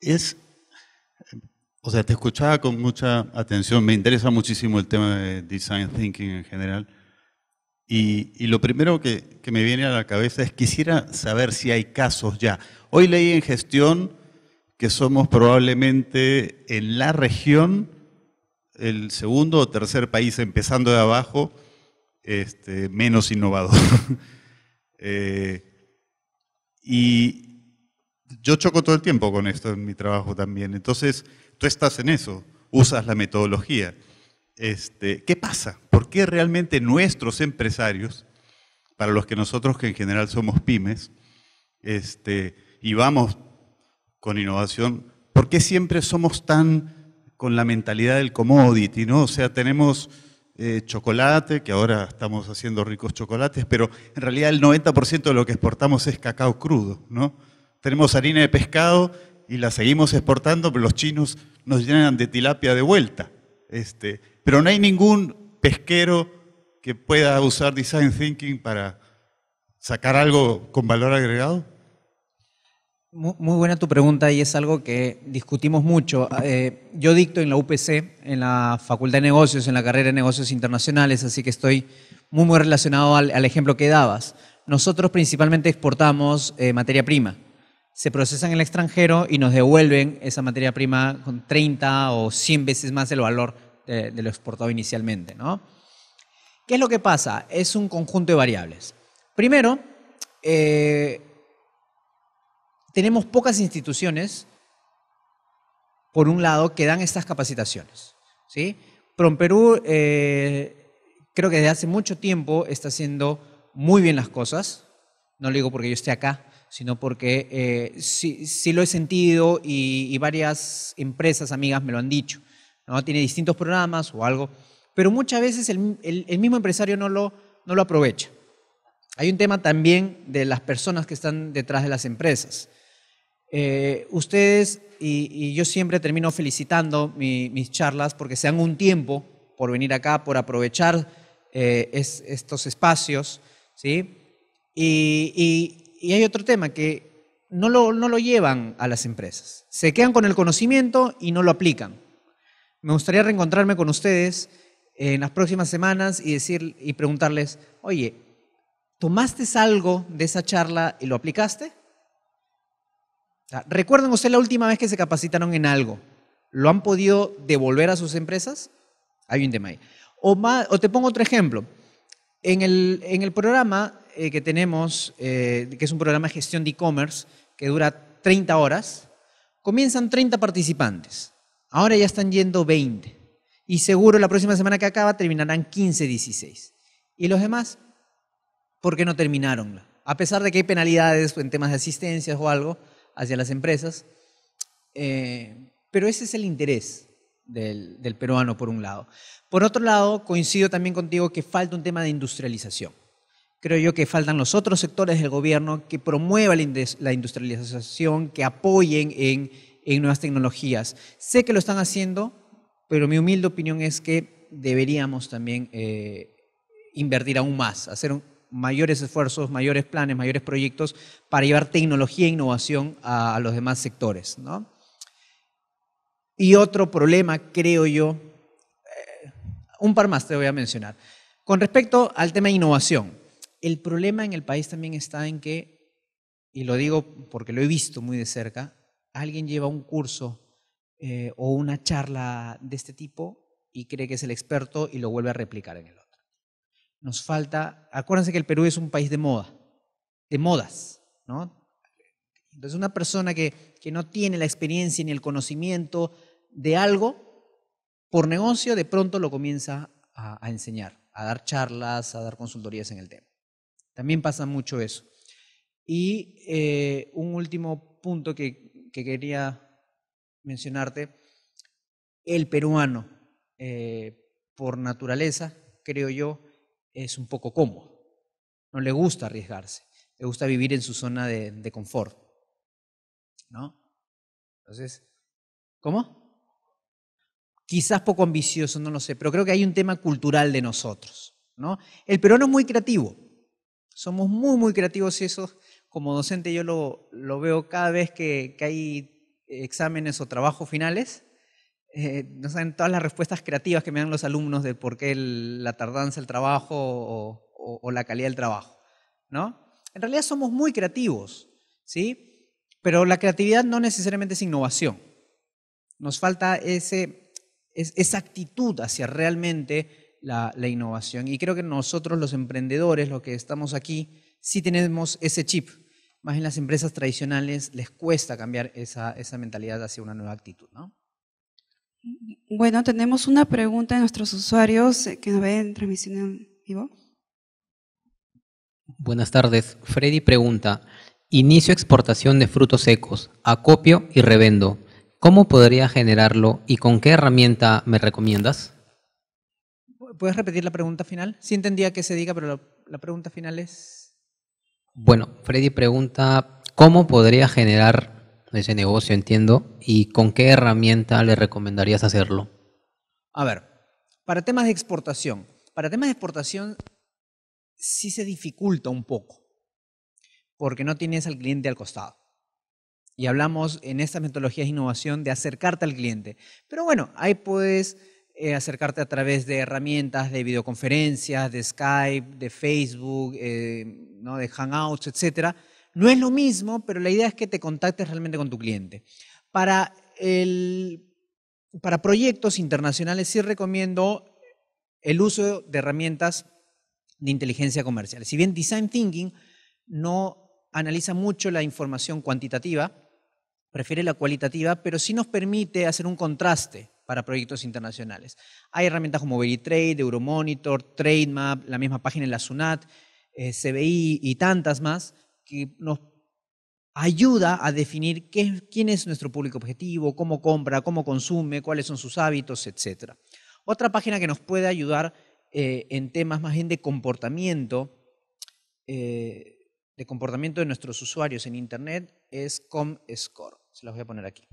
Es, o sea, te escuchaba con mucha atención, me interesa muchísimo el tema de design thinking en general. Y, lo primero que, me viene a la cabeza es quisiera saber si hay casos ya. Hoy leí en gestión que somos probablemente en la región el segundo o tercer país, empezando de abajo, este, menos innovador. Eh, y yo choco todo el tiempo con esto en mi trabajo también. Entonces, tú estás en eso, usas la metodología. Este, ¿Qué pasa? ¿Por qué realmente nuestros empresarios, para los que nosotros que en general somos pymes, este, y vamos con innovación, ¿por qué siempre somos tan con la mentalidad del commodity? ¿no? O sea, tenemos eh, chocolate, que ahora estamos haciendo ricos chocolates, pero en realidad el 90% de lo que exportamos es cacao crudo. ¿no? Tenemos harina de pescado y la seguimos exportando, pero los chinos nos llenan de tilapia de vuelta. Este, pero no hay ningún pesquero que pueda usar design thinking para sacar algo con valor agregado. Muy buena tu pregunta y es algo que discutimos mucho. Eh, yo dicto en la UPC, en la Facultad de Negocios, en la carrera de Negocios Internacionales, así que estoy muy, muy relacionado al, ejemplo que dabas. Nosotros principalmente exportamos eh, materia prima. Se procesa en el extranjero y nos devuelven esa materia prima con 30 o 100 veces más el valor de, lo exportado inicialmente. ¿no? ¿Qué es lo que pasa? Es un conjunto de variables. Primero, eh, tenemos pocas instituciones, por un lado, que dan estas capacitaciones. ¿sí? Perú eh, creo que desde hace mucho tiempo está haciendo muy bien las cosas. No lo digo porque yo esté acá, sino porque eh, sí, lo he sentido y, varias empresas amigas me lo han dicho. ¿no? Tiene distintos programas o algo, pero muchas veces el, mismo empresario no lo, no lo aprovecha. Hay un tema también de las personas que están detrás de las empresas. Eh, ustedes, y, yo siempre termino felicitando mis charlas porque se dan un tiempo por venir acá, por aprovechar eh, estos espacios, ¿sí? Y, hay otro tema que no lo, no lo llevan a las empresas. Se quedan con el conocimiento y no lo aplican. Me gustaría reencontrarme con ustedes en las próximas semanas y, decir, y preguntarles, oye, ¿tomaste algo de esa charla y lo aplicaste? ¿Recuerdan ustedes la última vez que se capacitaron en algo? ¿Lo han podido devolver a sus empresas? Hay un tema ahí. O, te pongo otro ejemplo. En el, en el programa eh, que tenemos, eh, que es un programa de gestión de e-commerce, que dura 30 horas, comienzan 30 participantes. Ahora ya están yendo 20. Y seguro la próxima semana que acaba terminarán 15, 16. ¿Y los demás? ¿Por qué no terminaron? A pesar de que hay penalidades en temas de asistencias o algo, hacia las empresas. Eh, pero ese es el interés del, peruano, por un lado. Por otro lado, coincido también contigo que falta un tema de industrialización. Creo yo que faltan los otros sectores del gobierno que promuevan la industrialización, que apoyen en, nuevas tecnologías. Sé que lo están haciendo, pero mi humilde opinión es que deberíamos también eh, invertir aún más, hacer mayores esfuerzos, mayores planes, mayores proyectos para llevar tecnología e innovación a, los demás sectores. ¿no? Y otro problema, creo yo, eh, un par más te voy a mencionar. Con respecto al tema de innovación, el problema en el país también está en que, y lo digo porque lo he visto muy de cerca, alguien lleva un curso eh, o una charla de este tipo y cree que es el experto y lo vuelve a replicar en el otro. Nos falta, acuérdense que el Perú es un país de moda, de modas, ¿no? Entonces una persona que, que no tiene la experiencia ni el conocimiento de algo, por negocio de pronto lo comienza a, enseñar, a dar charlas, a dar consultorías en el tema. También pasa mucho eso. Y eh, un último punto que, que, quería mencionarte, el peruano, eh, por naturaleza, creo yo, es un poco cómodo. No le gusta arriesgarse. Le gusta vivir en su zona de, confort. ¿No? Entonces, ¿cómo? Quizás poco ambicioso, no lo sé, pero creo que hay un tema cultural de nosotros. ¿no? El peruano es muy creativo. Somos muy, muy creativos y eso, como docente, yo lo, lo veo cada vez que, que hay exámenes o trabajos finales eh, no saben todas las respuestas creativas que me dan los alumnos de por qué la tardanza del trabajo o, la calidad del trabajo, ¿no? En realidad somos muy creativos, ¿sí? Pero la creatividad no necesariamente es innovación. Nos falta ese, esa actitud hacia realmente la, la, innovación. Y creo que nosotros los emprendedores, los que estamos aquí, sí tenemos ese chip. Más en las empresas tradicionales les cuesta cambiar esa, esa mentalidad hacia una nueva actitud, ¿no? Bueno, tenemos una pregunta de nuestros usuarios eh, que nos ven en transmisión en vivo. Buenas tardes. Freddy pregunta, inicio exportación de frutos secos, acopio y revendo. ¿Cómo podría generarlo y con qué herramienta me recomiendas? ¿Puedes repetir la pregunta final? Sí entendía que se diga, pero la, la pregunta final es... Bueno, Freddy pregunta, ¿cómo podría generar ese negocio, entiendo, y con qué herramienta le recomendarías hacerlo. A ver, para temas de exportación, para temas de exportación sí se dificulta un poco, porque no tienes al cliente al costado. Y hablamos en estas metodologías de innovación de acercarte al cliente. Pero bueno, ahí puedes eh, acercarte a través de herramientas de videoconferencias, de Skype, de Facebook, eh, ¿no? de Hangouts, etc. No es lo mismo, pero la idea es que te contactes realmente con tu cliente. Para, el, para proyectos internacionales sí recomiendo el uso de herramientas de inteligencia comercial. Si bien Design Thinking no analiza mucho la información cuantitativa, prefiere la cualitativa, pero sí nos permite hacer un contraste para proyectos internacionales. Hay herramientas como Veritrade, Euromonitor, TradeMap, la misma página en la SUNAT, eh, CBI y tantas más, que nos ayuda a definir quién es nuestro público objetivo, cómo compra, cómo consume, cuáles son sus hábitos, etc. Otra página que nos puede ayudar eh, en temas más bien de comportamiento, eh, de comportamiento de nuestros usuarios en Internet es ComScore. Se las voy a poner aquí.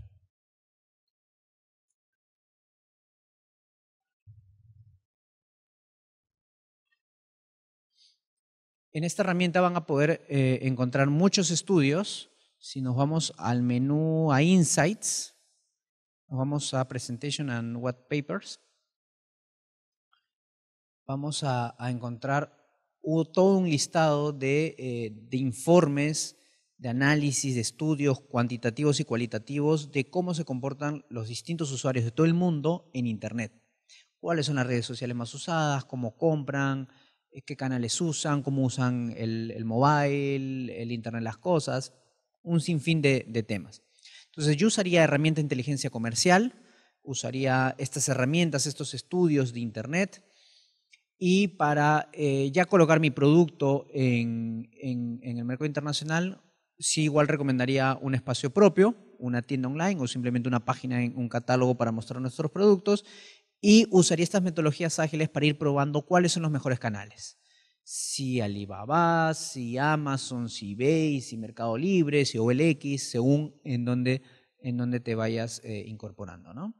En esta herramienta van a poder eh, encontrar muchos estudios. Si nos vamos al menú a Insights, nos vamos a Presentation and What Papers, vamos a, encontrar todo un listado eh, de, informes, de análisis, de estudios cuantitativos y cualitativos de cómo se comportan los distintos usuarios de todo el mundo en Internet. Cuáles son las redes sociales más usadas, cómo compran, qué canales usan, cómo usan el, mobile, el Internet de las cosas, un sinfín de, de temas. Entonces yo usaría herramienta de inteligencia comercial, usaría estas herramientas, estos estudios de Internet y para eh, ya colocar mi producto en, en, en, el mercado internacional, sí igual recomendaría un espacio propio, una tienda online o simplemente una página, un catálogo para mostrar nuestros productos y usaría estas metodologías ágiles para ir probando cuáles son los mejores canales. Si Alibaba, si Amazon, si eBay, si Mercado Libre, si OLX, según en donde, en te vayas eh, incorporando. ¿no?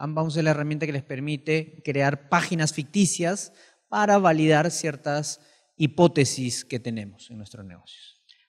Unbounce es la herramienta que les permite crear páginas ficticias para validar ciertas hipótesis que tenemos en nuestros negocios.